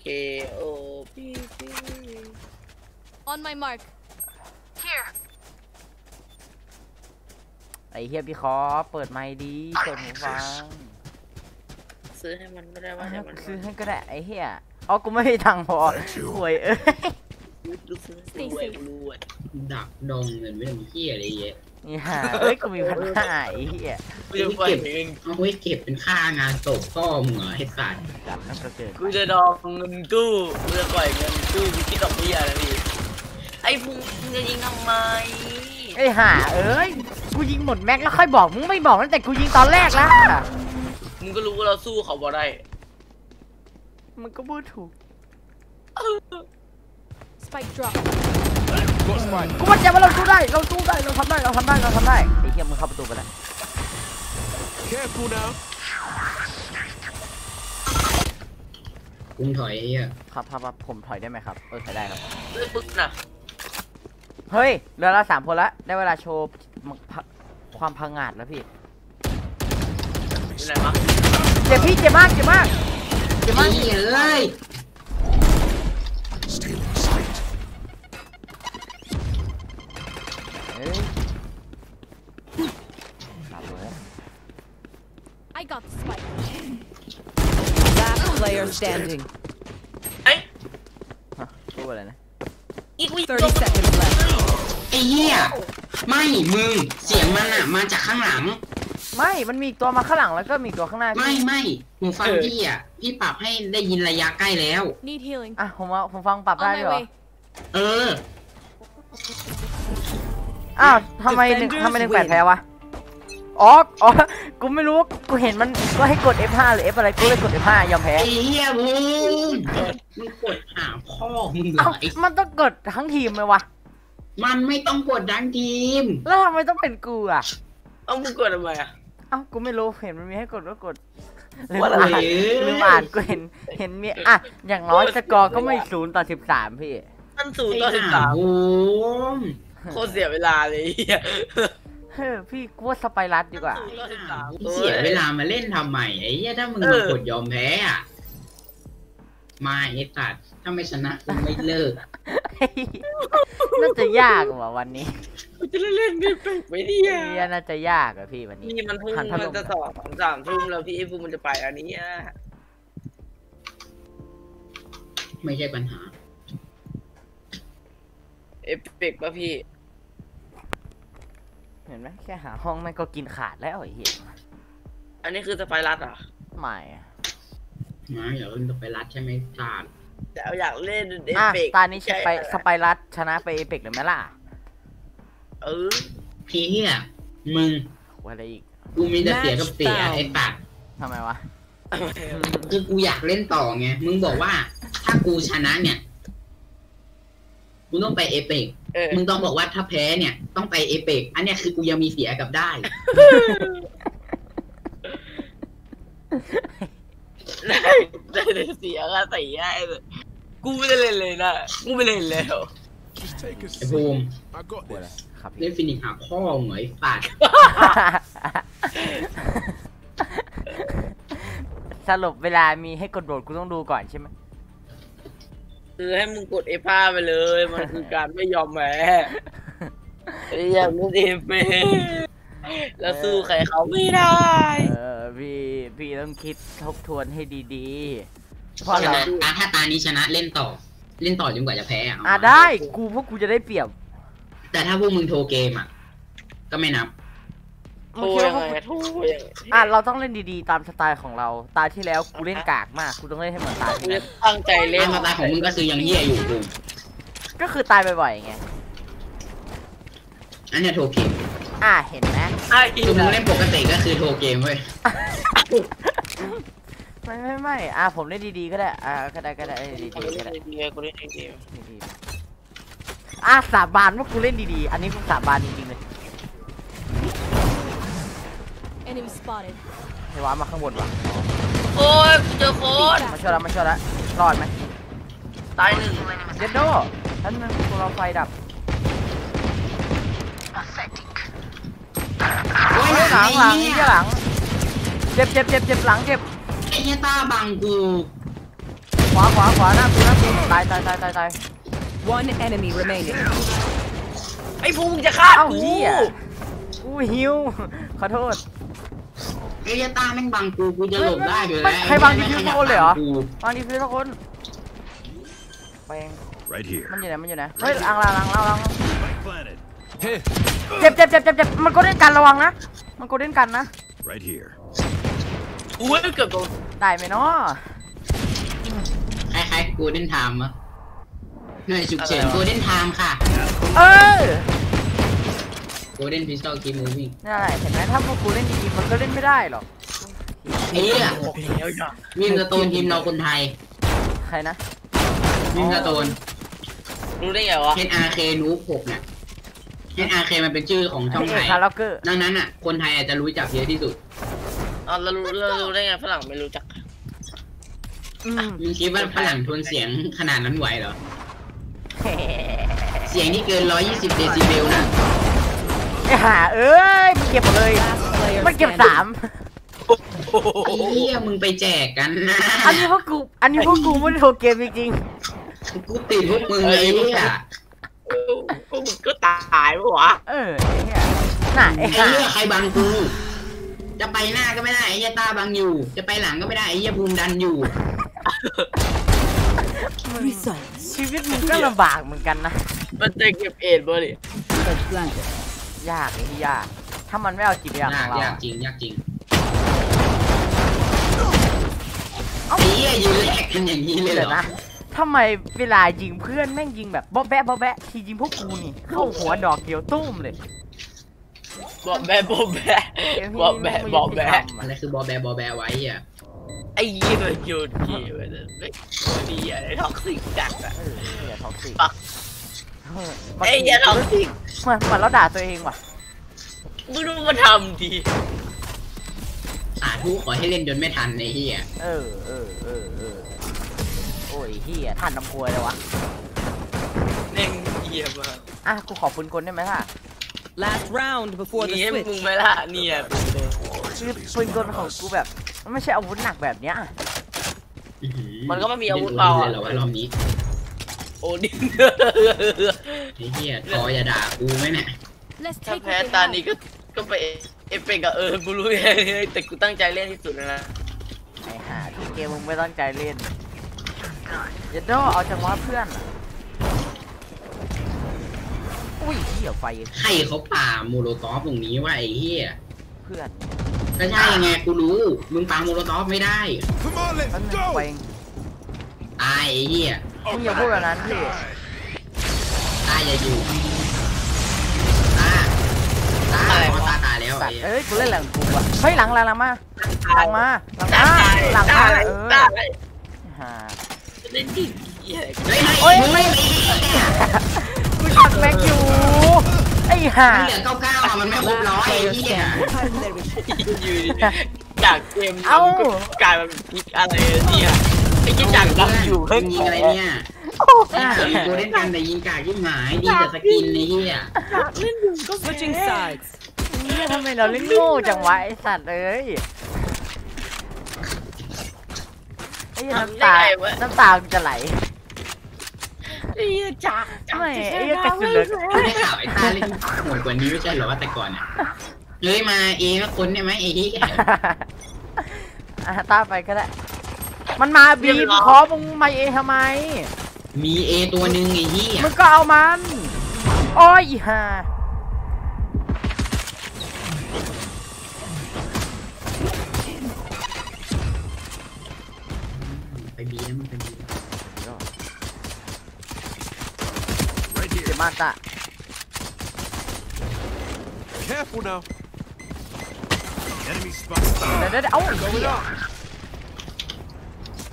เคโอพีพี On my mark. Here. ไอ้เฮียพี่ขอเปิดไมค์ดีเปิดหูฟังซื้อให้มันไม่ได้ว่าอะเดี๋ยวมันซื้อให้ก็ได้ไอ้เฮีย อ๋อ กูไม่มีตังค์พอ Thank you. หวยเอ้ยดูซื้อรวยรวยดักดองเงินไม่ทำเหี้ยอะไรเยอะนี่ฮะเอ้ย กูมีพันห้าไอ้เฮียกูจะปล่อยเองเอาไว้เก็บเป็นค่างานศพพ่อมึงเหรอไอ้สัตว์จับนั่นก็เกินกูจะดองเงินกู้กูจะปล่อยเงินกู้กูคิดดอกเบี้ยนะพี่ไอ้พุงมึงจะยิงทำไมไอ้ห่าเอ้ย กูยิงหมดแม็กแล้วค่อยบอก มึงไม่บอกตั้งแต่กูยิงตอนแรกแล้วมึงก็รู้ว่าเราสู้เขาบ่ได้ มันก็พูดถูก Spike drop. กูมั่นใจว่าเราสู้ได้ เราสู้ได้ เราทำได้ เราทำได้ เราทำได้ ไอ้เฮียมึงเข้าประตูไปแล้ว Careful now. กุงถอยไอ้เหี้ยครับครับครับผมถอยได้ไหมครับ เออถอยได้ครับ เฮ้ยปึ๊กน่ะเฮ้ยเหลือเราสามคนละได้เวลาโชว์ความพังงาดแล้วพี่อยู่ไหนวะเจ็บพี่เจ็บมากเจ็บมากเจ็บมากไอ้เหี้ยเอ้ย Stealing sight. เอ้ยครับเลย I got the spike. Last player standing. เอ้ยฮะพูดอะไรนะ อีกวิ30 seconds left. ไอ้เหี้ยไม่มึงเสียงมันอะมาจากข้างหลัง ไม่มันมีอีกตัวมาข้างหลังแล้วก็มีอีกตัวข้างหน้าไม่พี่ไม่หูฟังพี่อะพี่ปรับให้ได้ยินระยะใกล้แล้ว Need healing. อะผมว่าผมฟังปรับได้ On ด้วย my เหรอ way. เอออ้าวทำไมหนึ่ง Defenders ทำไมหนึ่งแปด win แพ้วะอ๋ออ๋อกูไม่รู้กูเห็นมันก็ให้กด F5 หรือ F อะไรกูเลยกด F5 ยอมแพ้ไอ้เหี้ยมึงมึงกดหาพ่อมึงเหรเอ้าอไอ้มันต้องกดทั้งทีมเลยวะมันไม่ต้องกดดังทีม แล้วทำไมต้องเป็นกูอะเอ้ามึงกดทำไมอะ เอ้ากูไม่รู้เห็นมันมีให้กดก็กดลืมว่าอะไร อ่านลืมอ่านกูเห็นเห็นมีอะอย่างน้อยสกอร์ก็ไม่ศูนย์ต่อสิบสามพี่ มันศูนย์ต่อสิบสามโอ้มโคตรเสียเวลาเลยไอ้เหี้ยเฮ้ยพี่กูว่าสไปรัสดีกว่า ศูนย์ต่อสิบสาม เสียเวลามาเล่นทำไมไอ้เหี้ยถ้ามึงเอมาอ กดยอมแพ้อะมาไอ้สัตว์ถ้าไม่ชนะกูไม่เลิก น่าจะยากกว่าวันนี้ กูจะเล่นนี่ไปไม่ดีอะเฮียน่าจะยากอะพี่วันนี้นี่มันทุ่มหันพัดลมันมจะสองสามทุ่มแล้วพี่ไอ้ฟูมันจะไปอันนี้อะไม่ใช่ปัญหา เอฟเฟกต์ป่ะพี่ เห็นไหมแค่หาห้องแม่งก็กินขาดแล้วไอ้เหี้ยอันนี้คือสไปรัสเหรอะไม่อะมาเดี๋ยวเราไปรัดใช่ไหมศาสตร์แต่เอาอยากเล่นเอฟอะเฟกต์ตอนนี้สไปสไปรัสชนะไปเอเปกเลยไหมล่ะ เออพี่เฮียมึงว่าอะไรอีกกูมีแต่เสียกับเสีย Match ไอ้ตัดทำไมวะคือกูอยากเล่นต่อไงมึงบอกว่า ถ้ากูชนะเนี่ยกูต้องไปเอเปกเออมึงต้องบอกว่าถ้าแพ้เนี่ย ต้องไปเอเปกอันเนี้ยคือกูยังมีเสียกับได้ได้ได้ได้เสียก็เสียไอ้เลยกูไม่ได้เล่นเลยนะกูไม่เล่นแล้ว Just take a ไอ้ภูมิ I got ว่าอะไร this. ครับพี่เล่นฟินิกส์หาพ่อเหงยปัดสรุปเวลามีให้กดโดดกูต้องดูก่อนใช่ไหมคือให้มึงกดเอฟาไปเลย มันคือการไม่ยอมแพ้ไอ้อย่างนี้เอฟเฟแล้วสู้ใครเขาไม่ได้ เออพี่พี่ต้องคิดทบทวนให้ดีๆเพชราะเรานะอะถ้าตานี้ชนะเล่นต่อ เล่นต่อจนกว่าจะแพ้อะอะได้กูพวกกูจะได้เปรียบ แต่ถ้าพวกมึงโทรเกมอะ ก็ไม่นับโทรยังไงโทรยังไงอะเราต้องเล่นดีๆ ตามสไตล์ของเรา ตาที่แล้วกูเล่นกากมาก กูต้องเล่นให้เหมือนตากูที่จะแล้วตั้งใจเล่เล่นนมาตายของมึงก็คือยังเฮี้ยอยู่กูก็คือตายบ่อยๆไง อันเนี้ยโทรเกม อะเห็นไหมไอ้อีคือมึงนะเล่นปกติก็คือโทรเกมเว้ย ไม่ไม่ไม่อะผมเล่นดีๆก็ได้ อะก็ได้ก็ได้ดีกูๆเล่ก็นได้ดีๆกูเล่นดีดีๆ อะสาบานว่ากูเล่นดีๆ อันนี้กูสาบานจริงๆเลย Enemy spotted. ให้ว้ามาข้างบนว่ะโอ้ยกูเจอโคนมาช่วยแล้วมาช่วยแล้วรอดไหมตายหนึ่งเดดโดท่านนึงตัวเราไฟดับโอ้ยเฮ้ยหลังหลังนี่หลัง เจ็บเจ็บเจ็บเจ็บหลังเจ็บไอ้เหี้ยตาบังกู ขวาขวาขวาหน้ากูหน้ากูตายตายตายตายตาย One enemy remaining. ไอ้พวกมึงจะฆ่าเอ้ากูเหี้ย กูหิว ขอโทษ ไอ้เหี้ยตาแม่งบังกูกูจะหลบได้อยู่ไม่แล้วใครบังดิฟิวส์คนเลยเหรอ กูวางดีฟิวทุกคนแปง Right here. มันอยู่ไหนมันอยู่ไหนเฮ้ยอังลางลังลังลัง Planted. เจ็บเจ็บเจ็บเจ็บเจ็บมันก็เล่นกันระวังนะ มันก็เล่นกันนะ Right here. อุ้ยเกือบโดนได้ไหมเนาะคล้ายๆกูเด่นไทม์อะ หน่วยฉุกเฉินอะไรวะกูเด่นไทม์ค่ะเออกูเด่นพิสตอลคีมูวิ่งนี่นแหละเห็นไหมถ้าพวกกูเล่นดีๆมันก็เล่นไม่ได้หรอกไอ้เหี้ยโอ้โหเดี๋ยวอย่าวิ่งกระโตนทีมเราคนไทย ใครนะวิ่งกระโตนรู้ได้ไงวะ NRK นูบหกเนี่ย NRK มันเป็นชื่อของช่อง Heartrocker ดังนั้นอะ คนไทยอาจจะรู้จักเยอะที่สุดอ๋อเรารู้เรารู้ได้ไงฝรั่งไม่รู้จักอืมมึงคิดว่าฝรั่งทนเสียงขนาดนั้นไหวเหรอ เสียงที่เกิน 120 เดซิเบลนะไอ้ห่าเอ้ยมันเก็บหมดเลย Last player มันเก็บ standing. สามไอ้เหี้ยมึงไปแจกกันนะอันนี้พวกกู อันนี้พวกกูไม่ได้โทรเกมจริงกูติดพวกมึงเลยไอ้เหี้ยพวกมึงก็ตายปะวะๆเออไอ้เหี้ยน่ะไอ้ไอ้ห่าเหี้ยใครบังกู จะไปหน้าก็ไม่ได้ไอ้เหี้ยตาบังอยู่ จะไปหลังก็ไม่ได้ไอ้เหี้ยภูมิดันอยู่ Results. ชีวิตมึงก็ลำบากเหมือนกันนะ มันจะเก็บเอ็ดบ่ดิ Spike planted. ยากไอ้ที่ยาก ถ้ามันไม่เอาจิตวิทยาขยาอกงเรายากอะจริงยากจริงไอ้เหี้ยยืนแลกกันอย่างนี้เลยเหรเดี๋ยวอนะทำไมเวลายิงเพื่อนแม่งยิงแบบบ๊อบแบะบ๊อบแบะทียิงพวกกูนี่เข้าหัวดอกเดียวตุ้มเลยบอกแบะบอกแบะเกมที่บอกแบะไม่บอกแบะยุติธรรมอะไรคือบอแบบบอแบไว้อะ ไอ้ยี่มันโยนทีมันไม่ดีอะไร toxic จัดอะเออเหี้ย toxic ปักเออไอ้ยี่ toxic เหมือนเหมือนเราด่าตัวเองว่ะมึงดูมันทำดีสาธุขอให้เล่นจนไม่ทันไอ้เหี้ยเออเออเออเออโอ้ยเฮียท่านน้ำควยเลยวะเน่งเยี่ยมากอะกูขอปืนกลได้ไหมล่ะ Last round before นี่ the ให้มึง switch. ไหมล่ะเนี่ยคือปืนกลของกูแบบ มันไม่ใช่อาวุธหนักแบบเนี้ยอื้อหือมันก็ไม่มีอาวุธเบาเลอะยเหรอวะรอบนี้โอ้ดิไอ้เหี้ยทออย่าด่ากูไหมเนี่ย Let's ถ้า take แพ้ what they ตา have. นี้ก็ก็ไปเอฟเฟกต์กับเออกูรู้ไงแต่กูตั้งใจเล่นที่สุดแล้วนะไอ้ห่าทุกเกมมึงไม่ตั้งใจเล่นเยัดโดเอาจังหวะเพื่อนอะอุ้ยเหี้ยไฟใครเขาปา molotov ตรงนี้ว่าไอ้เหี้ย เพื่อนก็ใช่ไงกูรู้ มึงปา molotov ไม่ได้ Come on, แป๊บ let's นึงไฟ go. ตายไอ้เหี้ยมึงอย่าพูดแบบนั้นพี่ตายอย่าอยู่ตาตาอ๋อตาตายแล้วสัไอ้ตว์เหี้ยเอ้ยกูเล่นหลังกูว่ะเฮ้ยหลังหลังหลังมาหลังมาหลังมาหลังมาเออได้ห่าเล่นดิเหี้ยเฮ้ยโอ้เฮ้ยยไม่มึงไอ้เหี้ยกูชักแม็กอยู่ ไอ้ห่ามันเหลือเก้าเก้าอะมันไม่ครบร้อยไอ้เหี้ยอยู่ดีจากเกมทำก็กลายมาเป็นพลิกอะไรเนี่ยไอ้ยี่จากดังอยู่เฮ้เฮ้ยยยิงอะไรเนี่ยไอ้เหี้ยกูเล่นกันแต่ยิงกากยิ่งหมายดีแต่สกินไอ้เหี้ย Switching sides. เนี่ยทำไมเราเล่นโง่จังวะไอ้สัตว์เอ้ยไอ้เหี้ยน้ำตาน้ำตากูจะไหล ไอ้ยี่จากไม่ไอ้เหี้ยกระสุนเหลือกูได้ข่าวไอ้ตาเล่นโหดกว่านี้ไม่ใช่เหรอว่าแต่ก่อนอะเฮ้ยมาเองก็คนเนี่ยไหมไอ้เหี้ย อะตามไปก็ได้ มันมาบีมขอมึงมาเอทำไม มีเอตัวหนึ่งไอ้เหี้ยมึงก็เอามันโอ้ยอีห่าไปบีนะมึงไปบี Right เจ็ here. บมากจ้ะ Careful now. Enemy spotted. เดี๋ยวเดี๋ยวเดี๋ยวเอ้า Going up.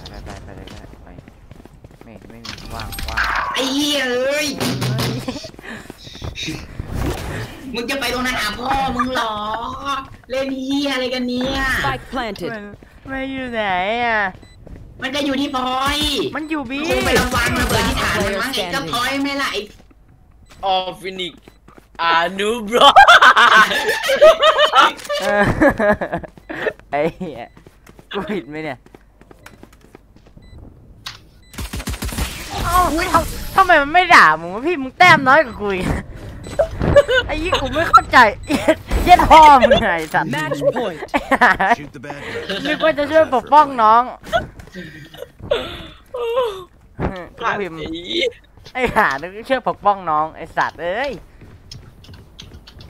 ไปไปไปไปไปไปไม่ไม่มีว่างว่างไอ้เหี้ยเอ้ย มึงจะไปตรงนั้นหาพ่อมึงเหรอ เล่นเหี้ยอะไรกันเนี่ย Spike planted. มันไม่อยู่ไหนอะ มันก็อยู่ที่พลอยมันอยู่บี คงไประวังระเบิดที่ฐานมันมั้งไอ้ก็พลอยไม่ละไอ้ ออฟินิกอานูบรอเออไอ้เหี้ยกูผิดไหมเนี่ยเอ้าทำทำไมมันไม่ด่ามึงวะพี่มึงแต้มน้อยกว่ากูอีกไอ้ยี่กูไม่เข้าใจเย็ดเย็ดพ่อมึงไงไอ้สัตว์ Match point. ไอ้ห่า Shoot the bad guy. นึกว่าจะช่วยปกป้องน้องกูผ่านพิมพ์ ไอ้ ไอ้ห่านึกว่าช่วยปกป้องน้องไอ้สัตว์เอ้ย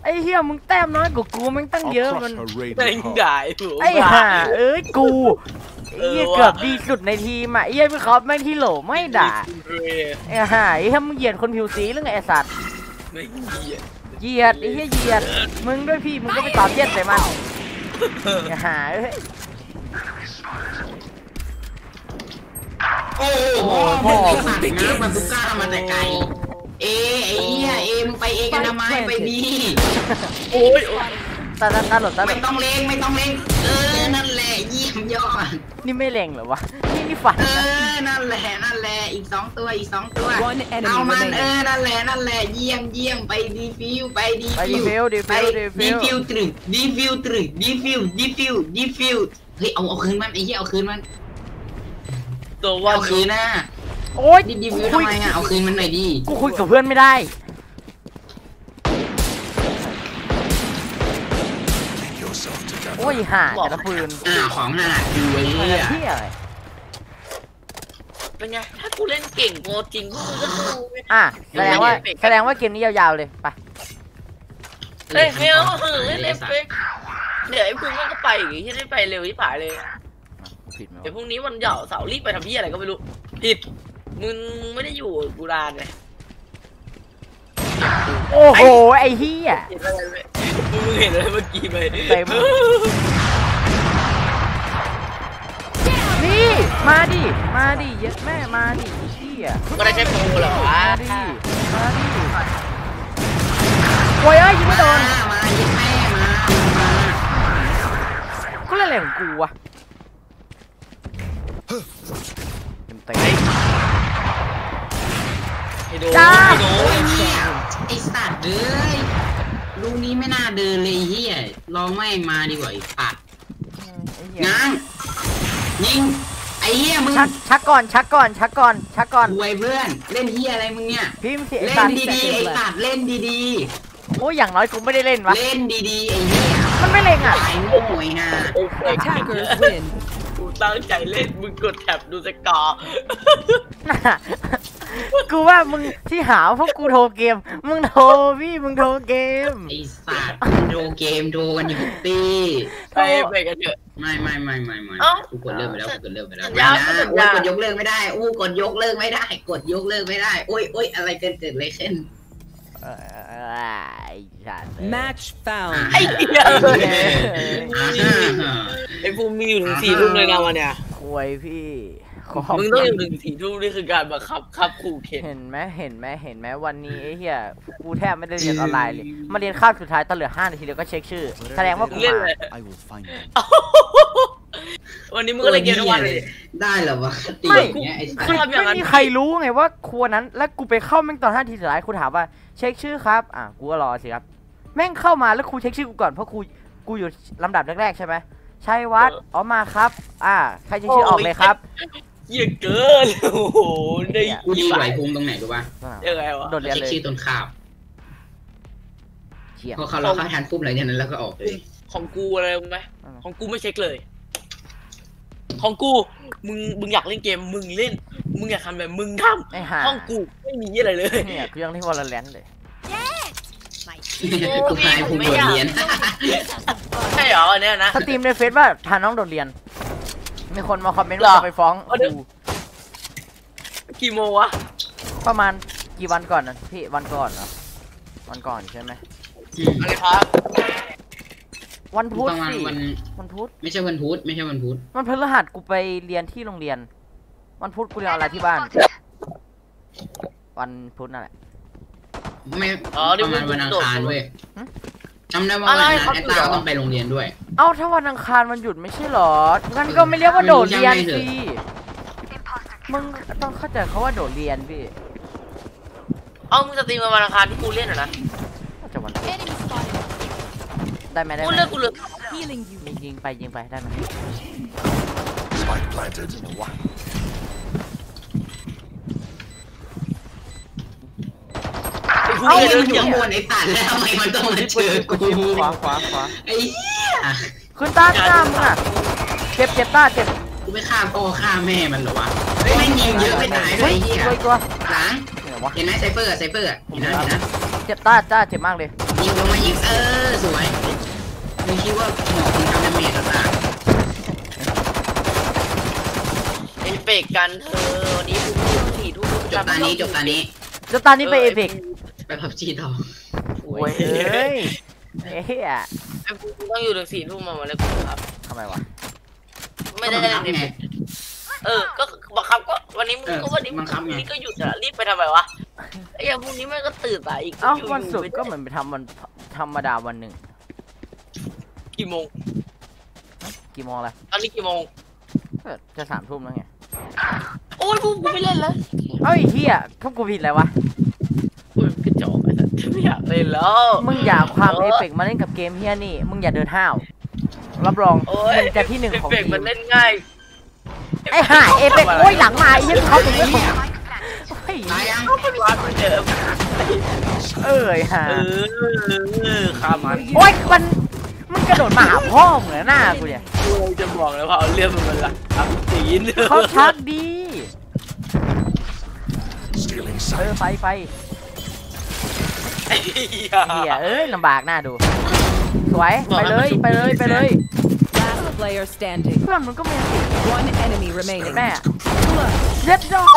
ไอ้เฮียมึงแต้มน้อยกว่ากูแม่งตั้ง I'll เยอะ crush มัน her แม่ง radiant heart. ด่าไอ้หัวไอ้ห่าเอ้ยกูเอไอ้อเหี้ยว่ะเกือบดีสุดในทีมอะไอ้เหี้ยพี่คอปแม่งที่โหลไม่ด่าไอ้ห่าไอ้เหี้ยมึงเหยียดคนผิวสีหรือไงไอ้สัตว์ไม่เหี้ยเหยียดไอ้เหี้ยเหยียดมึงด้วยพี่มึงก็ไปตอบเหยียดใส่มันไอ้ห่าเอ้ย โอ้โหพ่อสัตว์นะมันบุก้ามาแต่ไกล เอไอ้เหี้ยเอมึงไปเอกันทำไมไปบีโอ้ยโอ้ยตาตาตาหลดตาหลไม่ดต้องเล็งไม่ต้องเล็งเออ นั่นแหละเยี่ยมยอด นี่ไม่เล็งเหรอวะ นี่นี่ฝัน เอนะอนั่นแหละ นั่นแหละ อีกสองตัว อีกสองตัว One enemy เอามันเอ remaining. อนั่นแหละ นั่นแหละ เยี่ยมเยี่ยมไปดีฟิว ไปดีไปดีฟิวฟิลดีไปฟิลดีฟิลดีฟิวตรึกดีฟิวตรึกดีฟิวดีฟิวดีฟิว เฮ้ย เอาเอาคืนมันไอ้เหี้ยเอาคืนมัน ตัวว่าเอาคืนนะโอ๊ยดีดีฟิวคุทำยไมอะเอาคืนมันหน่อยดิกูคุยกับเพื่อนไม่ได้ Keep yourself together. โอ้ยห่าแต่ละปืนอ่าของหนาดดูไอ้อะไรเหี้ยที่อะไรเป็นไงถ้ากูเล่นเก่งโง่จริงกูก็ดูไงอะแสดงว่าแสดงว่าเกมนี้ยาวๆเลยไปเฮ้ยไม่เอาเออเล่นเอฟเฟกต์เดี๋ยวไอ้พวกมันก็ไปอีกที่ได้ไปเร็วที่ผายเลย ผิดไหมเดี๋ยววะพรุ่งนี้วันเหยาเสาร์รีบไปทำพี่อะไรก็ไม่รู้ ผิด มึงมึงไม่ได้อยู่กูรานไงโอ้โห ไอ้เหี้ยเห็นอะไรไหมมึงเห็นอะไรเมื่อกี้ไหมเต็มนี่ มาดิ มาดิเย็ดแม่มาดิไอ้เหี้ยก็ได้ใช้โปรเหรอวะมาดิ มาดิโอ้ยเอ้ยยิงไม่โดนมามายิงแม่มามา กูเล่นอะไรของกูวะ เต็มเต็มให้ดูจ้าให้ดูโอ้ยเนี่ยไอ้สัตว์เอ้ยลูกนี้ไม่น่าเดินเลยไอ้เฮียลองไม่งมาดีกว่าไอ้สัตว์ไอ้เหี้ยง้างยิงไอ้เฮียมึงชักชักก่อนชักก่อนชักก่อนชักก่อนรวยเพื่อน เล่นเฮียอะไรมึงเนี่ย พิมพ์สิไอ้เล่สันตว์ดีๆไอ้สัตว์เล่นดีโอ้ยอย่างน้อยกูไม่ได้เล่นวะ ๆ เล่นดีๆไอ้เฮียมันไม่เล่นอะตายโง่ไอ้ห่า Attackers win. กูตั้งใจเล่นมึงกดแท็บดูสกอร์กูว่ามึงที่หาว่าพวกกูโทรเกม มึงโทรพี่มึงโทรเกมไอ้สัตว์โดเกมโดกันอยู่ตีไปไปกันเถอะไม่ไม่ไม่ไม่ไม่เอ้ากูกดเลิกไปแล้วกูกดเลิกไปแล้วสัญไม่ญานะสัญโอ้ยญากดยกเลิกไม่ได้อู้กดยกเลิกไม่ได้ กดยกเลิกไม่ได้โอ้ยโอ้ยอะไรเกิดเกิดอะไรขึ้นเออไอ้สัตว์ Match found. ไอ้เหี้ยอ่าฮะไอ้ภูมิมีอยู่ถึงสี่ทุ่มเลยนะวันเนี้ยควยพี่ขอบมึงต้องอยู่ถึงสี่ทุ่มนี่คือการบังคับครับขู่เข็นเห็นไหมเห็นไหมเห็นไหมวันนี้ไอ้เหี้ยกูแทบไม่ได้เรียนออนไลน์เลยมาเรียนคาบสุดท้ายตอนเหลือ5นาทีเดียวก็เช็คชื่อ แสดงว่ากูเล่นมาเลย I will find them. วันนี้มึงก็เลยเกมทุกวันเลยได้เหรอวะตีไม่อย่างเงี้ยไอ้สัคือตว์ทำอย่างนั้นไม่มีใครรู้ไงว่าครัวนั้น แล้วกูไปเข้าแม่งตอน5นาทีสุดท้ายครูถามว่า เช็คชื่อครับ อะกูก็รอสิครับ แม่งเข้ามาแล้วครูเช็คชื่อกูก่อนเพราะครูกูอยู่ลำดับแรกๆใช่ไหมชัยวัฒน์อ๋อมาครับ อ่าใครเช็คชื่อออกเลยครับเหี้ยเกินโอ้โหได้กูดีกว่าไอ้ภูมิตรงไหนรู้ป่ะยังไงวะโดดเรียนเช็คเลยชื่อต้นข้าวเชี่ยพอเขาเราเข้าทานปุ๊บอะไรเนี่ยนั้นแล้วก็ออกเลยของกูอะไรรู้ไหมอืมของกูไม่เช็คเลย ของกูมึงมึงอยากเล่นเกมมึงเล่น มึงอยากทำแบบมึงทไอ้ห่าำห้องกูไม่มีอะไรเลย เนี่ยกูยังเล่นวอลเลนเลย My กูพายภูมิโดดเรียน ใช่เหรออันเนี้ยนะ สตรีมในเฟซว่าพาน้องโดดเรียน มีคนมาคอมเมนต์เหรว่าอจะไปฟ้องเอาดิ กูกี่โมงวะประมาณกี่วันก่อนนะพี่วันก่อนเหรอวันก่อนใช่ไหมอะไรครับวันพุธประมาณสิวันวันพุธไม่ใช่วันพุธไม่ใช่วันพุธ วันพฤหัสกูไปเรียนที่โรงเรียน วันพุธกูเรียนอะไรที่บ้าน วันพุธนั่นแหละไม่อ๋อปนี่ระมึมางณวันอังคารเว้ยหึ จำได้ว่าอะไรวันนั้นเขาไอ้ดูตาเหรอต้องไปโรงเรียนด้วย เอ้าถ้าวันอังคารมันหยุดไม่ใช่เหรองั้นก็ไม่เรียกว่าโดดเรียนสิมึงต้องเข้าใจเขาว่าโดดเรียนพี่เอามึงสตรีมมาวันอังคารที่กูเล่นเหรอนะเข้าใจวันพุธ Enemy spotted. ได้ไหมได้กูไหมเล่นกูเลย Healing you. ยิงยิงไปยิงไปได้ไหม Spike planted. ไอ้ กูเอ้าเล่นมันอยู่เหี้ยข้างบนไอ้ตัดแล้วทำไมมันต้องมาเจอกูขวาขวาขวาไอ้เหี้ยขึ้นต้านหน้ามึงอะเจ็บเจ็บต้าเจ็บกูไม่ฆ่าพ่อฆ่าแม่มันเหรอวะเฮ้ยไม่ยิงเยอะไปตายด้วเฮ้ยยไอ้เหี้ยตัวอีกตัวหลังไหนวะเห็นไหมไซเฟอร์อะไซเฟอร์อะเห็นนะเห็นนะเจ็บต้าจ้าเจ็บมากเลยยิงลงมายิงเออสวยมึงคิดว่าหมอคุณทำดาเมจหรือเปล่าเอฟเฟกต์กันเธอวันนี้ทุ่มสี่ทุ่มจบตานี้จบตานี้จนตอนนี้ไปเอพิก ไปพับจีต่อโอ้ยเอ้ยเฮ้ยไอ้กูต้องอยู่ถึงสี่ทุ่มมาวันเลยกูครับทำไมวะ ไม่ได้เล่นเอฟเฟกต์เออ ก็บังคับก็วันนี้มึงก็วันนี้มึงก็วันนี้ก็หยุดอะรีบไปทำไมวะไอ้เหี้ยังพรุ่งนี้แม่งก็ตื่นสายอีกเอ้าอยู่วันศุกไปร์ก็เหมือนไปทำวันธรรมดาวันหนึ่งกี่โมง กี่โมงละตอนนี้กี่โมงก็จะสามทุ่มแล้วไงโอ้ยกูกูไม่เล่นแล้วเอ้ยเฮียพวกกูผิดอะไรวะโอ้ยกระ จอกไอ้สัสไม่อยากเล่นแล้ว มึงอย่าเอาความเอฟเฟกต์มาเล่นกับเกมเฮียนี่ มึงอย่าเดินห้าว รับรองโอ้ยมึงจะที่หนึ่งของเอฟเฟกทีต์มมันเล่นง่ายไอ้ห่าเอฟเฟกต์โอ้ยหลังมาไอ้เหี้ยังเขาถึงไม่ผมเฮ้ยตายยังเขาเป็นวาดเหมือนเดิมเออไอ้ห่าเออข้ามมันโอ้ยมันมันกระโดดมาหาพ่อเหมือนหน้ากูเนี่ยกูจะบอกเลยว่าเอาเรื่องมันมาละอัพตีนเขาชักดี Stealing เออ sight. ไฟไฟไอ้ เหี้ยเฮียเอ้ยลำบากหน้าดู สวย ไปเลยไปเลยไปเลย Last player standing. เพื่อนมันก็มีสิ One enemy remaining. แม่เย็ดดอก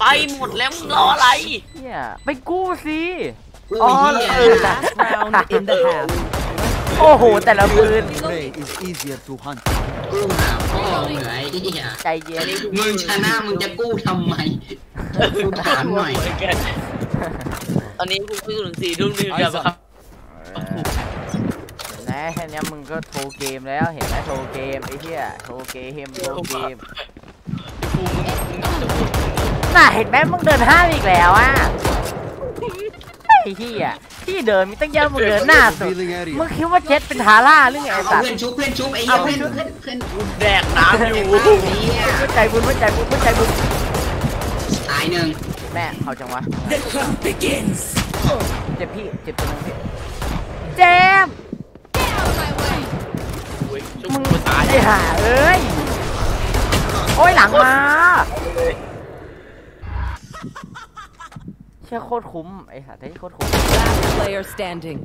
ไปหมดแล้วมึงรออะไรเฮียไปกู้สิกูอ๋อเหี้ยเออ Last round in the half. โอ้โห แต่ละปืน Prey is easier to hunt. กูหาพ่อเหนื่อยไอ้เหี้ยใจเย็นมึงชนะมึงจะกู้ทำไมกูถามหน่อยต อนนี้กูเพิ่งถึงสี่ทุ่มนึงจะครับเออแน่แค่เนี้ยมึงก็โทรเกมแล้วเห็นไหมโทรเกมไอ้เหี้ยโทรเกมโทรเกมกูมึงมึงจะพูดน่ะเห็นไหมมึงเดินห้ามอีกแล้วอะไอ้เหี้ยที่เดินมีตั้งเยอะมึงเดินหน้าสุด Revealing area. มึงคิดว่าเจ็ตเป็นทาร่าหรือไงไอ้เอาสัตว์เพื่อนชุบเพื่อนชุบไอ้เหี้ยเพื่อนเพื่อนเพื่อนแดกน้ำอยู่ไอ้เหี้ยไม่ใจบุญไม่ใจบุญไม่ใจบุญตายหนึ่ง แม่เอาจังวะ The hunt begins. เจ็บพี่ เจ็บตัวนึงพี่เจมส์ชุบมึงกูตายไอ้ห่าเอ้ย โอ้ยหลังมา เชื่อโคตรคุ้มไอ้สัตว์ไอ้ยโคตรคุ้ม Last player standing.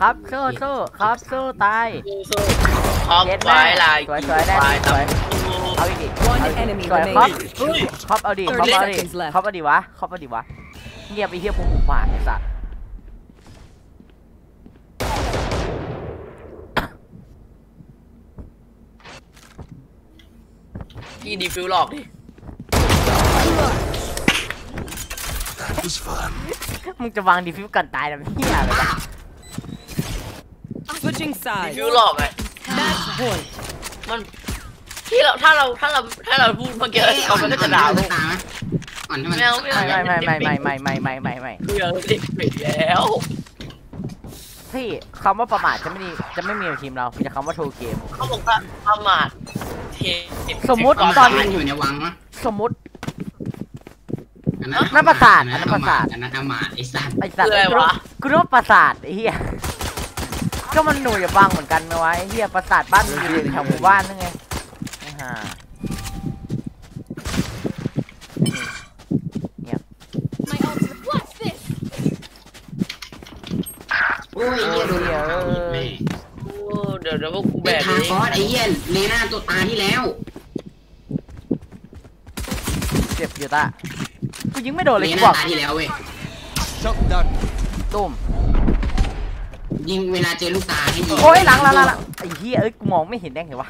ครับโซ่โซ่ครับโซ่ตาย สู้ๆท็อปไว้ลายสวยสวยได้ลายสวยตับเอาอีกดิ One เอาอีก enemy สวยครับ remaining. ครับเอาดิครับ30เอาดิ seconds left ครับเอาดิวะครับเอาดิวะเงียบไปเฮียผมผูกผ่านไอ้สัตว์พี่ดีฟิวหลอกดิ That was fun. มึงจะวางดีฟิวกันตายนะเฮียอะไรวะ Switching ดี sides. ฟิวหลอกไง Match point. มันที่เราถ้าเราถ้าเราถ้าเราพูดเมื่อกี้เขามันก็จะด่าลูลูกกตาไหมอ่อนให้มันไม่เอาไม่เอา ไม่ไม่ไม่ไม่ไม่ไม่ไม่ไม่ไม่ไม่เพื่อเด็กไปแล้วพี่คำว่าประมาทจะไม่มีจะไม่มีในทีมเรามีแต่คำว่าโทรเกม เขาบอกว่าประมาทเทสมมุติตอนตอนมันอยู่ในวังนะสมมุติอันนั้นนั่นประสาทอันนั้นประสาท อันนั้นอามาตย์ไอ้สัตว์ไอ้สัตว์คืออะไรวะ กูนึกว่าประสาทไอ้เหี้ย ก็มันหนูอย่าฟังเหมือนกันนะวะไอ้เหี้ยประสาทบ้านมึงอยู่แถวหมู่บ้านนึงไงไอ้ห่า My ultimate. What's this? โอ้ยไอ้เหี้ยโดนหลอกเอาอีกแม่โอ้เดี๋ยวเดี๋ยวพวกกูแบแบกกทาเองคอสไอ้เหี้ยเลน่าตัวตาที่แล้ว เจ็บอยู่ตากูยิงไม่โดนเลเลยกูน่าบอกตาที่แล้วเว้ย Shut down. ตุ้ม ยิงเวลาเจอลูกตาให้ยิงโอ้ยหลังหลังหลังหลังไอ้เหี้ยเอ้ยกูมองไม่เห็นได้ไงวะ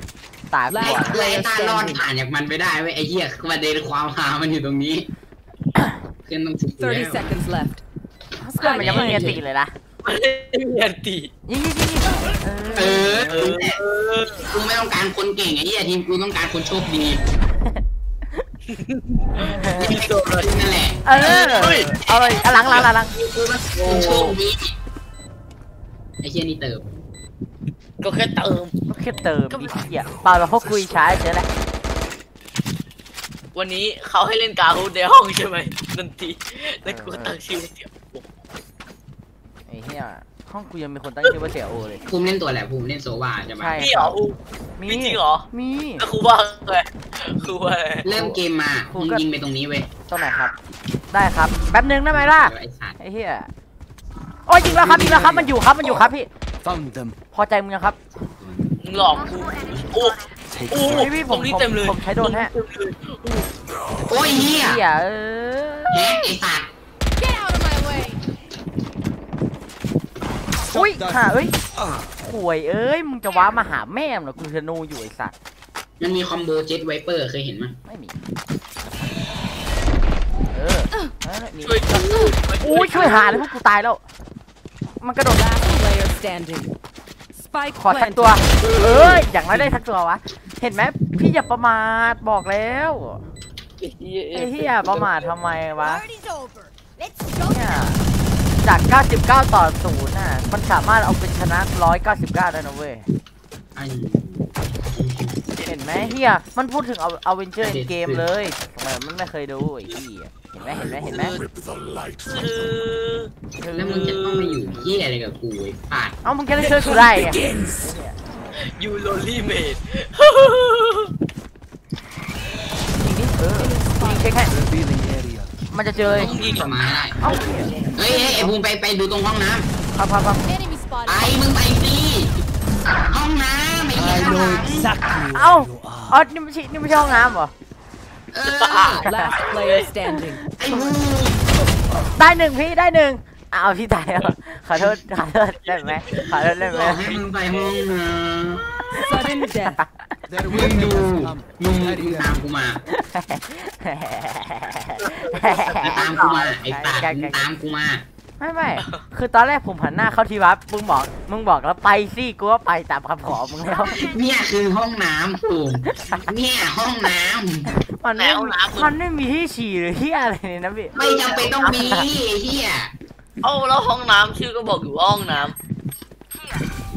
ตากูไอ้บอดไอ้ตารอดผ่านจากมันไปได้เว้ยไอ้เหี้ยประเด็นความฮามันอยู่ตรงนี้เพื่อนต้องถูกแล้ว30 seconds left. เพื่อนมันยังไม่มีอันตีเลยนะไม่มีอันตียิงยิงยิงยิงเอเอออกูแหละกูไม่ต้องการคนเก่งไอ้เหี้ยทีมกูต้องการคนโชคดีนี่โดนนั่นแหละเออเอาเลยอะหลังหลังหลังหลังคนโชคดี ไอ้เหี้ยนี่เติม ก็แค่เติม ก็แค่เติมดิเหี้ยเปล่าเราพวกคุยช้าเฉยแหละวันนี้เขาให้เล่นกาฮูดในห้องใช่ไหมดนตรีแล้วกูก็ตั้งชื่อว่าเสียโอ้ไอ้เหี้ยห้องกูยังมีคนตั้งชื่อว่าเสี่ยโอเลย ภูมิเล่นตัวแหละภูมิเล่นโซวาใช่ไหมใช่พี่เหรออูมีมีจริงเหรอ มีแล้วครูว่าไงครูว่าไงเริ่มเกมมามึงยิงไปตรงนี้เว้ยตรงไหนครับ ได้ครับ แป๊บนึงได้ไหมล่ะเดี๋ยวไอ้สัตว์ไอ้เหี้ย โอ้ยยิงแล้วครับยิงแล้วครับมันอยู่ครับมันอยู่ครับพี่ Found them. พอใจมึงยังครับมึงหลอกกูโอ้ Take โอ้พี่พี่ผมตรงนี้เต็มเลยผมใช้โดนแฮะโอ้ยเหี้ยเหี้ยเออแฮกไอ้สัตว์ Get out of my way! อุ้ย Shot down. ห่าเอ้ย Ah, ข่วยเอ้ยมึงจะว้ามาหาแม่มเหรอกูธนูอยู่ไอ้สัตว์มันมีคอมโบเจ็ตไวเปอร์เคยเห็นมั้ยไม่มีเออเออนี่ช่วยกูอุ้ยช่วยหาเลยพวกกูตายแล้ว มันกระโดด Last player standing. Spike ขอทัก planted. ตัว เอ้ย อย่างไรได้ทักตัววะ เห็นไหมพี่อย่าประมาทบอกแล้วไอ้เหี้ยประมาททำไมวะ Party's over. Let's go. เนี่ยจาก 99 ต่อ 0 น่ะ มันสามารถเอาเป็นชนะ 199 ได้นะเว้ย ไอ้เห็นไหมเฮียมันพูดถึงเอาเอาเวนเจอร์เกมเลยทำไมมันไม่เคยดูไอ้เหี้ยเห็นไหมเห็นไหมเห็นไหม Rip the light คือแล้วมึงจะต้องมาอยู่เหี้ยอะไรกับกูไอ้สัตว์เอ้ามึงจะได้ช่วยกูได้ไง Begins. ยูโรลี่เมดยิงดิเออยิงเช็คให้ revealing area. มันจะเจอเลยต้องยิงออกมาได้เอ้าเฮ้ยเฮ้ยไอ้ภูมิไปไปดูตรงห้องน้ครับครับครับ Enemy ำ spotted. ไปมึงไปสิห้องน้ำไอ้เหี้ย I ข้างห know ลัง exactly เอ้า where you อ๋อ are. นี่ไม่ใช่นี่ไม่ใช่ห้องน้ำเหรอเออ Last player standing. ไอ้ภูมิได้หนึ่งพี่ได้หนึ่งอ้าวพี่ตายแล้วขอโทษขอโทษได้ไหมขอโทษได้ไหมบอกให้มึงไปห้องน้ Sudden death. Their ำมึง window ดู has come. มึง That มึง is ตามกูมามึงตามกูมาไอ้สัตว์มึงตามกูมา ไม่ไม่คือตอนแรกผมหันหน้าเข้าที่วัดมึงบอกมึงบอกแล้วไปสิกูก็ไปตามคำขอมึงแล้ว เนี่ยคือห้องน้ำภูมิเนี่ยห้องน้มันไม่มันไม่มีที่ฉี่หรือที่อะไรเลยนะพี่ำไม่จำเป็นต้องมีไอ้เหี้ยเอ้าแล้วห้องน้ำชื่อก็บอกอยู่ว่าห้องน้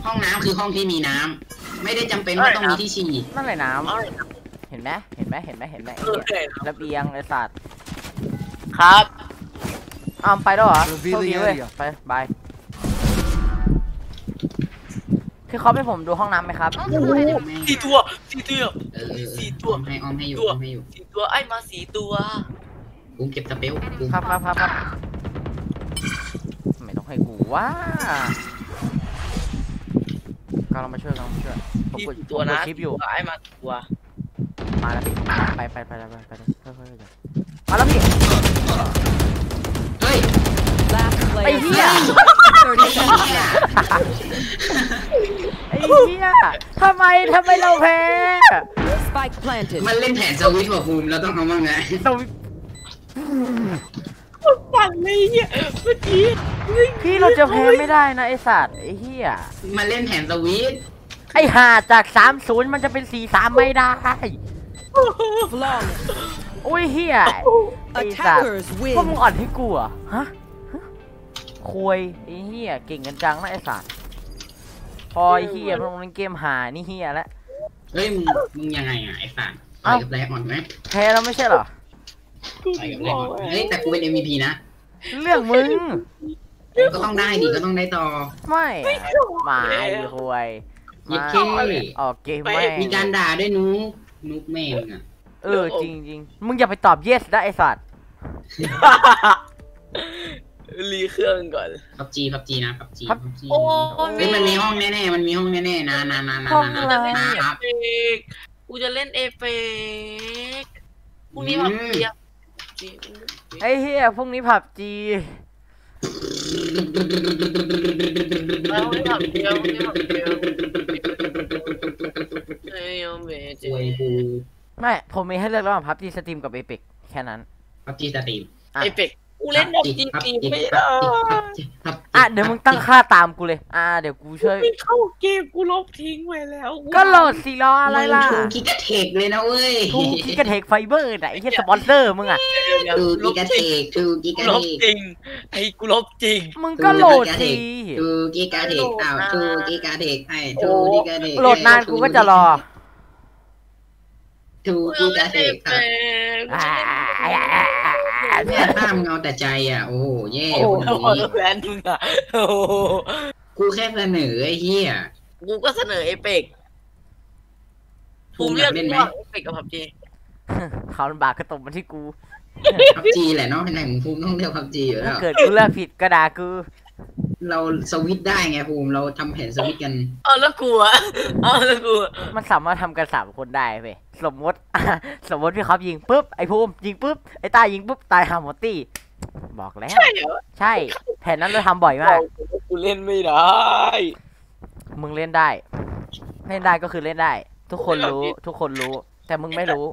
ห้องน้ำคือห้องที่มีน้ำไม่ได้จำเป็นว่าต้องมีที่ฉี่นั่นแหละำน้ำเอ้าเห็นไหมเห็นไหมเห็นไหมเห็นไหมเออเห็นระเบียงไอ้สัตว์ครับ อ้าวไปแล้วเหรอ Revealing โชคดีเว้ย area ไปบายพี่เขาให้ผมดูห้องน้ำไหมครับสี่ตัวสี่ตัวเออเออสี่ตัวอ้อมให้อ้อมให้อยู่ตัวอ้อมให้อยู่สี่ตัวไอ้มาสี่ตัวกูเก็บสเปลกูครับครับครับครับไม่ต้องให้กูว่าก็เรามาช่วยกันเรามาช่วยผมพี่กดสี่ผตัวมกนะดคลิปอยู่ไอ้มาสี่ตัวมาแล้วพี่ไปไปไปไปไปไปค่อยๆไปมาแล้วพี่เฮ้ย Last ไอ้ player เหี้ย standing. 30 seconds left. ไอ้เหี้ยทำไมทำไมเราแพ้ Spike planted. มันเล่นแผนสวิตช์ว่ะภูมิเราต้องเอาบ้างไงเราฟังเลยเนี่ยเมื่อกี้พี่เราจะแพ้ไม่ได้นะไอสัตว์ไอ้เหี้ยมันเล่นแผนสวิตช์ไอ้ห่าจากสามศูนย์มันจะเป็นสี่สามไม่ได้ Flawless. อุ้ยเหี้ยไอ้สัตว์ Attackers พวกมึง win. อ่อนให้กูเหรอฮะฮะ คุยไอ้เหี้ยเก่งกันจังนะไอ้สัตว์พอไอ้เหี้ยพวกมึงเล่นเกมหานี่เหี้ยแล้วเฮ้ยมึงมึงยังไงอะไอ้สัตว์ต่เอ้าอยกับแรกอ่อนไหมแพ้แล้วไม่ใช่เหรอต่อยกับแรกอ่อนเฮ้ยแต่กูเป็น MVP นะเรื่องมึงก็ต้องได้ดิก็ต้องได้ต่อไม่หมาไอ้คุยยิบมาเค้ออกเกมแม่งมีการด่าด้วยนุกนุกแม่งอะเออจริงจริงๆมึงอย่าไปตอบ yes นะไอ้สัตว์ รีเครื่องก่อนพับจีพับจีนะพับจีครับพับจีโอ้เฮ้ยมันมีห้องแน่ๆมันมีห้องแน่ๆนะนะนะนะห้องนะอะไรนะนะครับเอกกูจะเล่นเอเปกพรุ่งนี้มาเดียวจริงไอ้เหี้ยพรุ่งนี้ผับจีแล้วไม่ทำเดียวไม่ทำเดียวเอ้ยเมเจอวยกูไม่ผมมีให้เลือกระหว่างพับจีสตรีมกับเอพิกแค่นั้นพับจีสตรีมอะเอเปก กูเล่นแบบจริงๆไม่ได้อะเดี๋ยวมึงตั้งค่าตามกูเลย อ่า เดี๋ยวกูช่วยไม่เข้าเกมกูลบทิ้งไว้แล้ว ก็โหลดสิรออะไรล่ะทูกิกะเทกเลยนะเว้ยทูกิกะเทคไฟเบอร์ไหนไอ้เหี้ยสปอนเซอร์มึงอะทูกิกะเทกทูกิกูกะลเทบกจริงไอ้กูลบจริง มึงก็โหลดสิทูกิกะเทกอ้าวทูกิกะเทกให้ทูกิกะเทกโหลดนานกูก็จะรอทูกิกะเทกครับอ่า เนี่ยตามเงาแต่ใจอะ โอ้โหแย่โอ้คนโหนี้แฟนมึงอะโอ้โหกูแค่เสนอไอ้เหี้ยกูก็เสนอเอเปกภูมิอยากเล่นไหมระว่างเอเปกกับพับจีเขาลำบากก็ตกมาที่กูพับจีแหละเนาะในของภูมิต้องเรียกพับจีอยู่แล้วเกิดกูเลือกผิดก็ด่ากู เราสวิตช์ได้ไงภูมิเราทำแผนสวิตช์กันเออแล้วกูอะเออแล้วกูอะมันสามารถทำกันสามคนได้เว้ยสมมติสมมติพี่ครับยิงปุ๊บไอ้ภูมิยิงปุ๊บไอ้ตายิงปุ๊บตายหาหมดตี้บอกแล้ว ใช่เหรอใช่ แผนนั้นเราทำบ่อยมากกูเล่นไม่ได้ มึงเล่นได้ เล่นได้ก็คือเล่นได้ ทุกคนรู้ทุกคนรู้ แต่มึงไม่รู้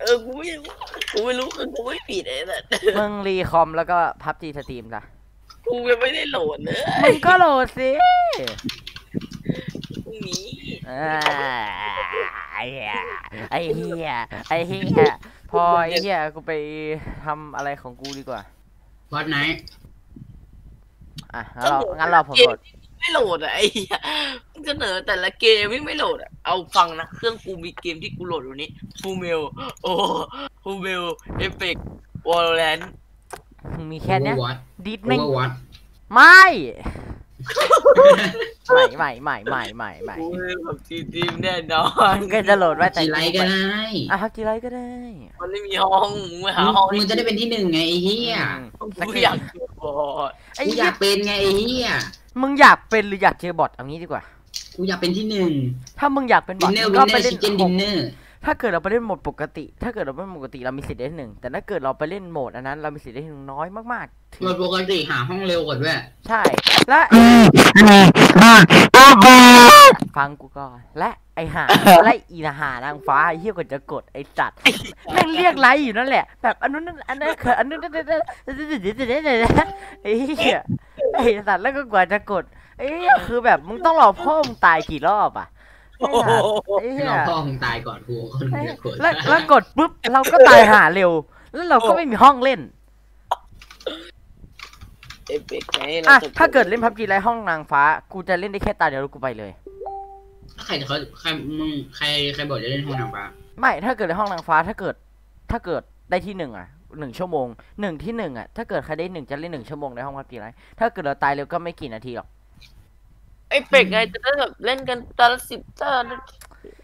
เออกูไม่รู้กูไม่รู้คือกูไม่ผิดไอ้สัสมึงรีคอมแล้วก็พับจีสตรีมจ้ะ กูยังไม่ได้โหลดเลยมึงก็โหลดสิพรุ่งนี้อ่าไอ้เหี้ยไอ้เหี้ยไอ้เหี้ยพอไอ้เหี้ยกูไปทำอะไรของกูดีกว่า Fortnite อะงั้นเรางั้นเราผมโหลดไม่โหลดอะไอ้เหี้ยมึงเสนอแต่ละเกมไม่ไม่โหลดอะเอาฟังนะเครื่องกูมีเกมที่กูโหลดอยู่นี้ Pummel โอ้ Pummelเอฟเฟกวอลเลน มึงมีแค่เนี้ยวอตดิดโอแม่งเวอร์วอตไม่ไม่ไม่ไม่ไม่ไม่ไม่กูเล่นแบบทีทีมแน่นอนมึงก็จะโหลดไว้แต่จีไรก็ได้อะพักจีไรก็ได้ มันไม่มีห้องมึงไปหาห้องมึงจะได้เป็นที่หนึ่งไงไอ้เหี้ยอืมกูอยากดูบอลไอ้กูอเหี้ยยากเป็นไงไอ้เหี้ยมึงอยากเป็นหรืออยากเจอบอทเอางี้ดีกว่า กูอยากเป็นที่หนึ่งถ้ามึงอยากเป็นบดิอทนเนอมึร์งวิก็นเนไปอร์เล่ชินคเก้นดินเนอร์ ถ้าเกิดเราไปเล่นโหมดปกติ ถ้าเกิดเราไม่เล่นโหมดปกติเรามีสิทธิ์ได้ที่หนึ่ง แต่ถ้าเกิดเราไปเล่นโหมดอันนั้น เรามีสิทธิ์ได้ที่หนึ่งน้อยมากๆถึงโดยปกติหาห้องเร็วกว่าด้วย ใช่ และฟังกูก่อน และไอหาและอีนหานางฟ้าไอ้เหี้ยกว่าจะกดไอ้จัดแม่งเรียกไลค์อยู่นั่นแหละ แบบอันนู้นอันนั้นเขินอันนู้นไอ้เหี้ยไอ้สัตว์แล้วก็กว่าจะกดไอ้เหี้ยคือแบบมึงต้องรอพ่อมึงตายกี่รอบอะ ไอ้สัตว์ไอ้เหี้ยเราพ่อมึงตายก่อนกูคนมึงจะกดแล้วแล้วกดปุ๊บเราก็ตายหาเร็ว แล้วเราก็ไม่มีห้องเล่นเอฟเฟกไงอะถ้าเกิดเล่นพับจีไรห้องนางฟ้า กูจะเล่นได้แค่ตาเดียวแล้วกูไปเลยใครเขาใครมึงใครใครบอกจะเล่นห้องนางฟ้า ไม่ถ้าเกิดในห้องนางฟ้าถ้าเกิด ถ้าเกิดได้ที่หนึ่งอะหนึ่งชั่วโมงหนึ่งที่หนึ่งอะถ้าเกิดใครได้หนึ่งจะเล่นหนึ่งชั่วโมงในห้องพับจีไรถ้าเกิดเราตายเร็วก็ไม่กี่นาทีหรอก เอฟเฟกไงจะได้แบบเล่นกันตาละสิบตาละ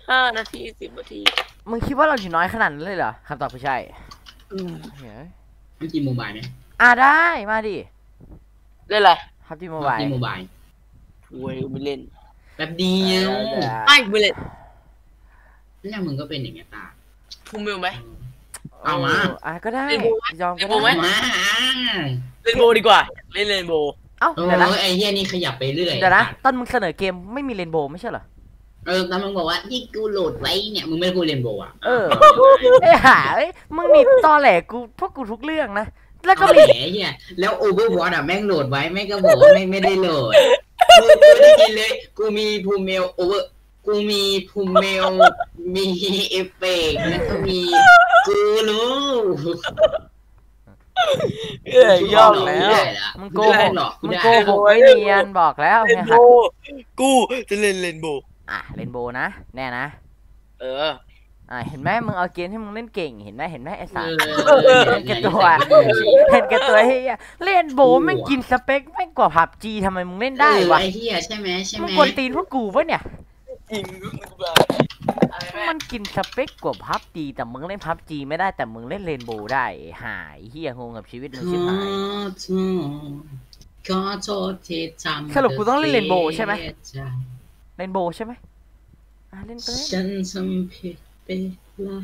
ห้านาทีสิบนาทีมึงคิดว่าเราอยู่น้อยขนาดนั้นเลยเหรอคำตอบคือใช่เฮ้ยมันจีโมบายไหมอะได้มาดิเล่นอะไรพับจีโมบายจีโมบายกูไม่เล่นแบบเดียวไม่กูไม่เล่นเนี่ยมึงก็เป็นอย่างเงี้ยตาฟูมิลไหมเอามาอะก็ได้เล่นโบว์ไหมยอมก็เล่นโบว์ไหมได้มาเล่นโบว์ดีกว่าเล่นเล่นโบว์ เอ้าโอ้เดี๋ยวนะยไอ้เหี้ยนี่ขยับไปเรื่อยเดี๋ยวนะตอนมึงเสนอเกมไม่มีเรนโบว์ไม่ใช่เหรอเออแต่มึงบอกว่าที่กูโหลดไว้เนี่ยมึงไม่ได้พูดเรนโบว์อะเออไอ้ห่าเอ้ยมึงนี่ตอแหลกูพวกกูทุกเรื่องนะแล้วก็ก็มีแหมเหี้ยแล้วโอเวอร์วอตอะแม่งโหลดไว้แม่งก็บอกว่าไม่ไม่ได้โหลดกูกูได้ยินเลย กูมีภูมิเมลโอเวอร์กูมีภูมิเมลมีเอฟเฟกต์แล้วก็มีกูรู้ เอ้ยยอมหลแล้วกูได้ละมึงกูโกได้หกหรอกกูมึงได้โกหกไม่เนียนบอกแล้วเล่นไงโบฮะว์กูจะเล่นเล่นโบว์อะเรนโบว์นะแน่นะ เอออะเห็นไหมมึงเอาเกมที่มึงเล่นเก่งเห็นไหมเห็นไหมไอ้สารเออเห็นแก่ตัวเห็นแก่ตัวเฮียเล่นโบว์แม่งกินสเปคแม่งกว่าผับจีทำไมมึงเล่นได้เออวะไอ้เหี้ยใช่ไหมใช่ไหมึมงกวนตีนพวกกูปะเนี่ย จริงมึงแบบอะไรแม่มันกินสเปคกว่าพับจีแต่มึงเล่นพับจีไม่ได้แต่มึงเล่นเรนโบว์ได้ หายเฮียงงกับชีวิตมึงชิบหาย ขอโทษที่ทำสรุปกูต้องเล่นเรนโบว์ใช่ไหมสียใจเรนโบว์ใช่ไหมอะเล่นไปเลยฉันทำผิดไปแล้ว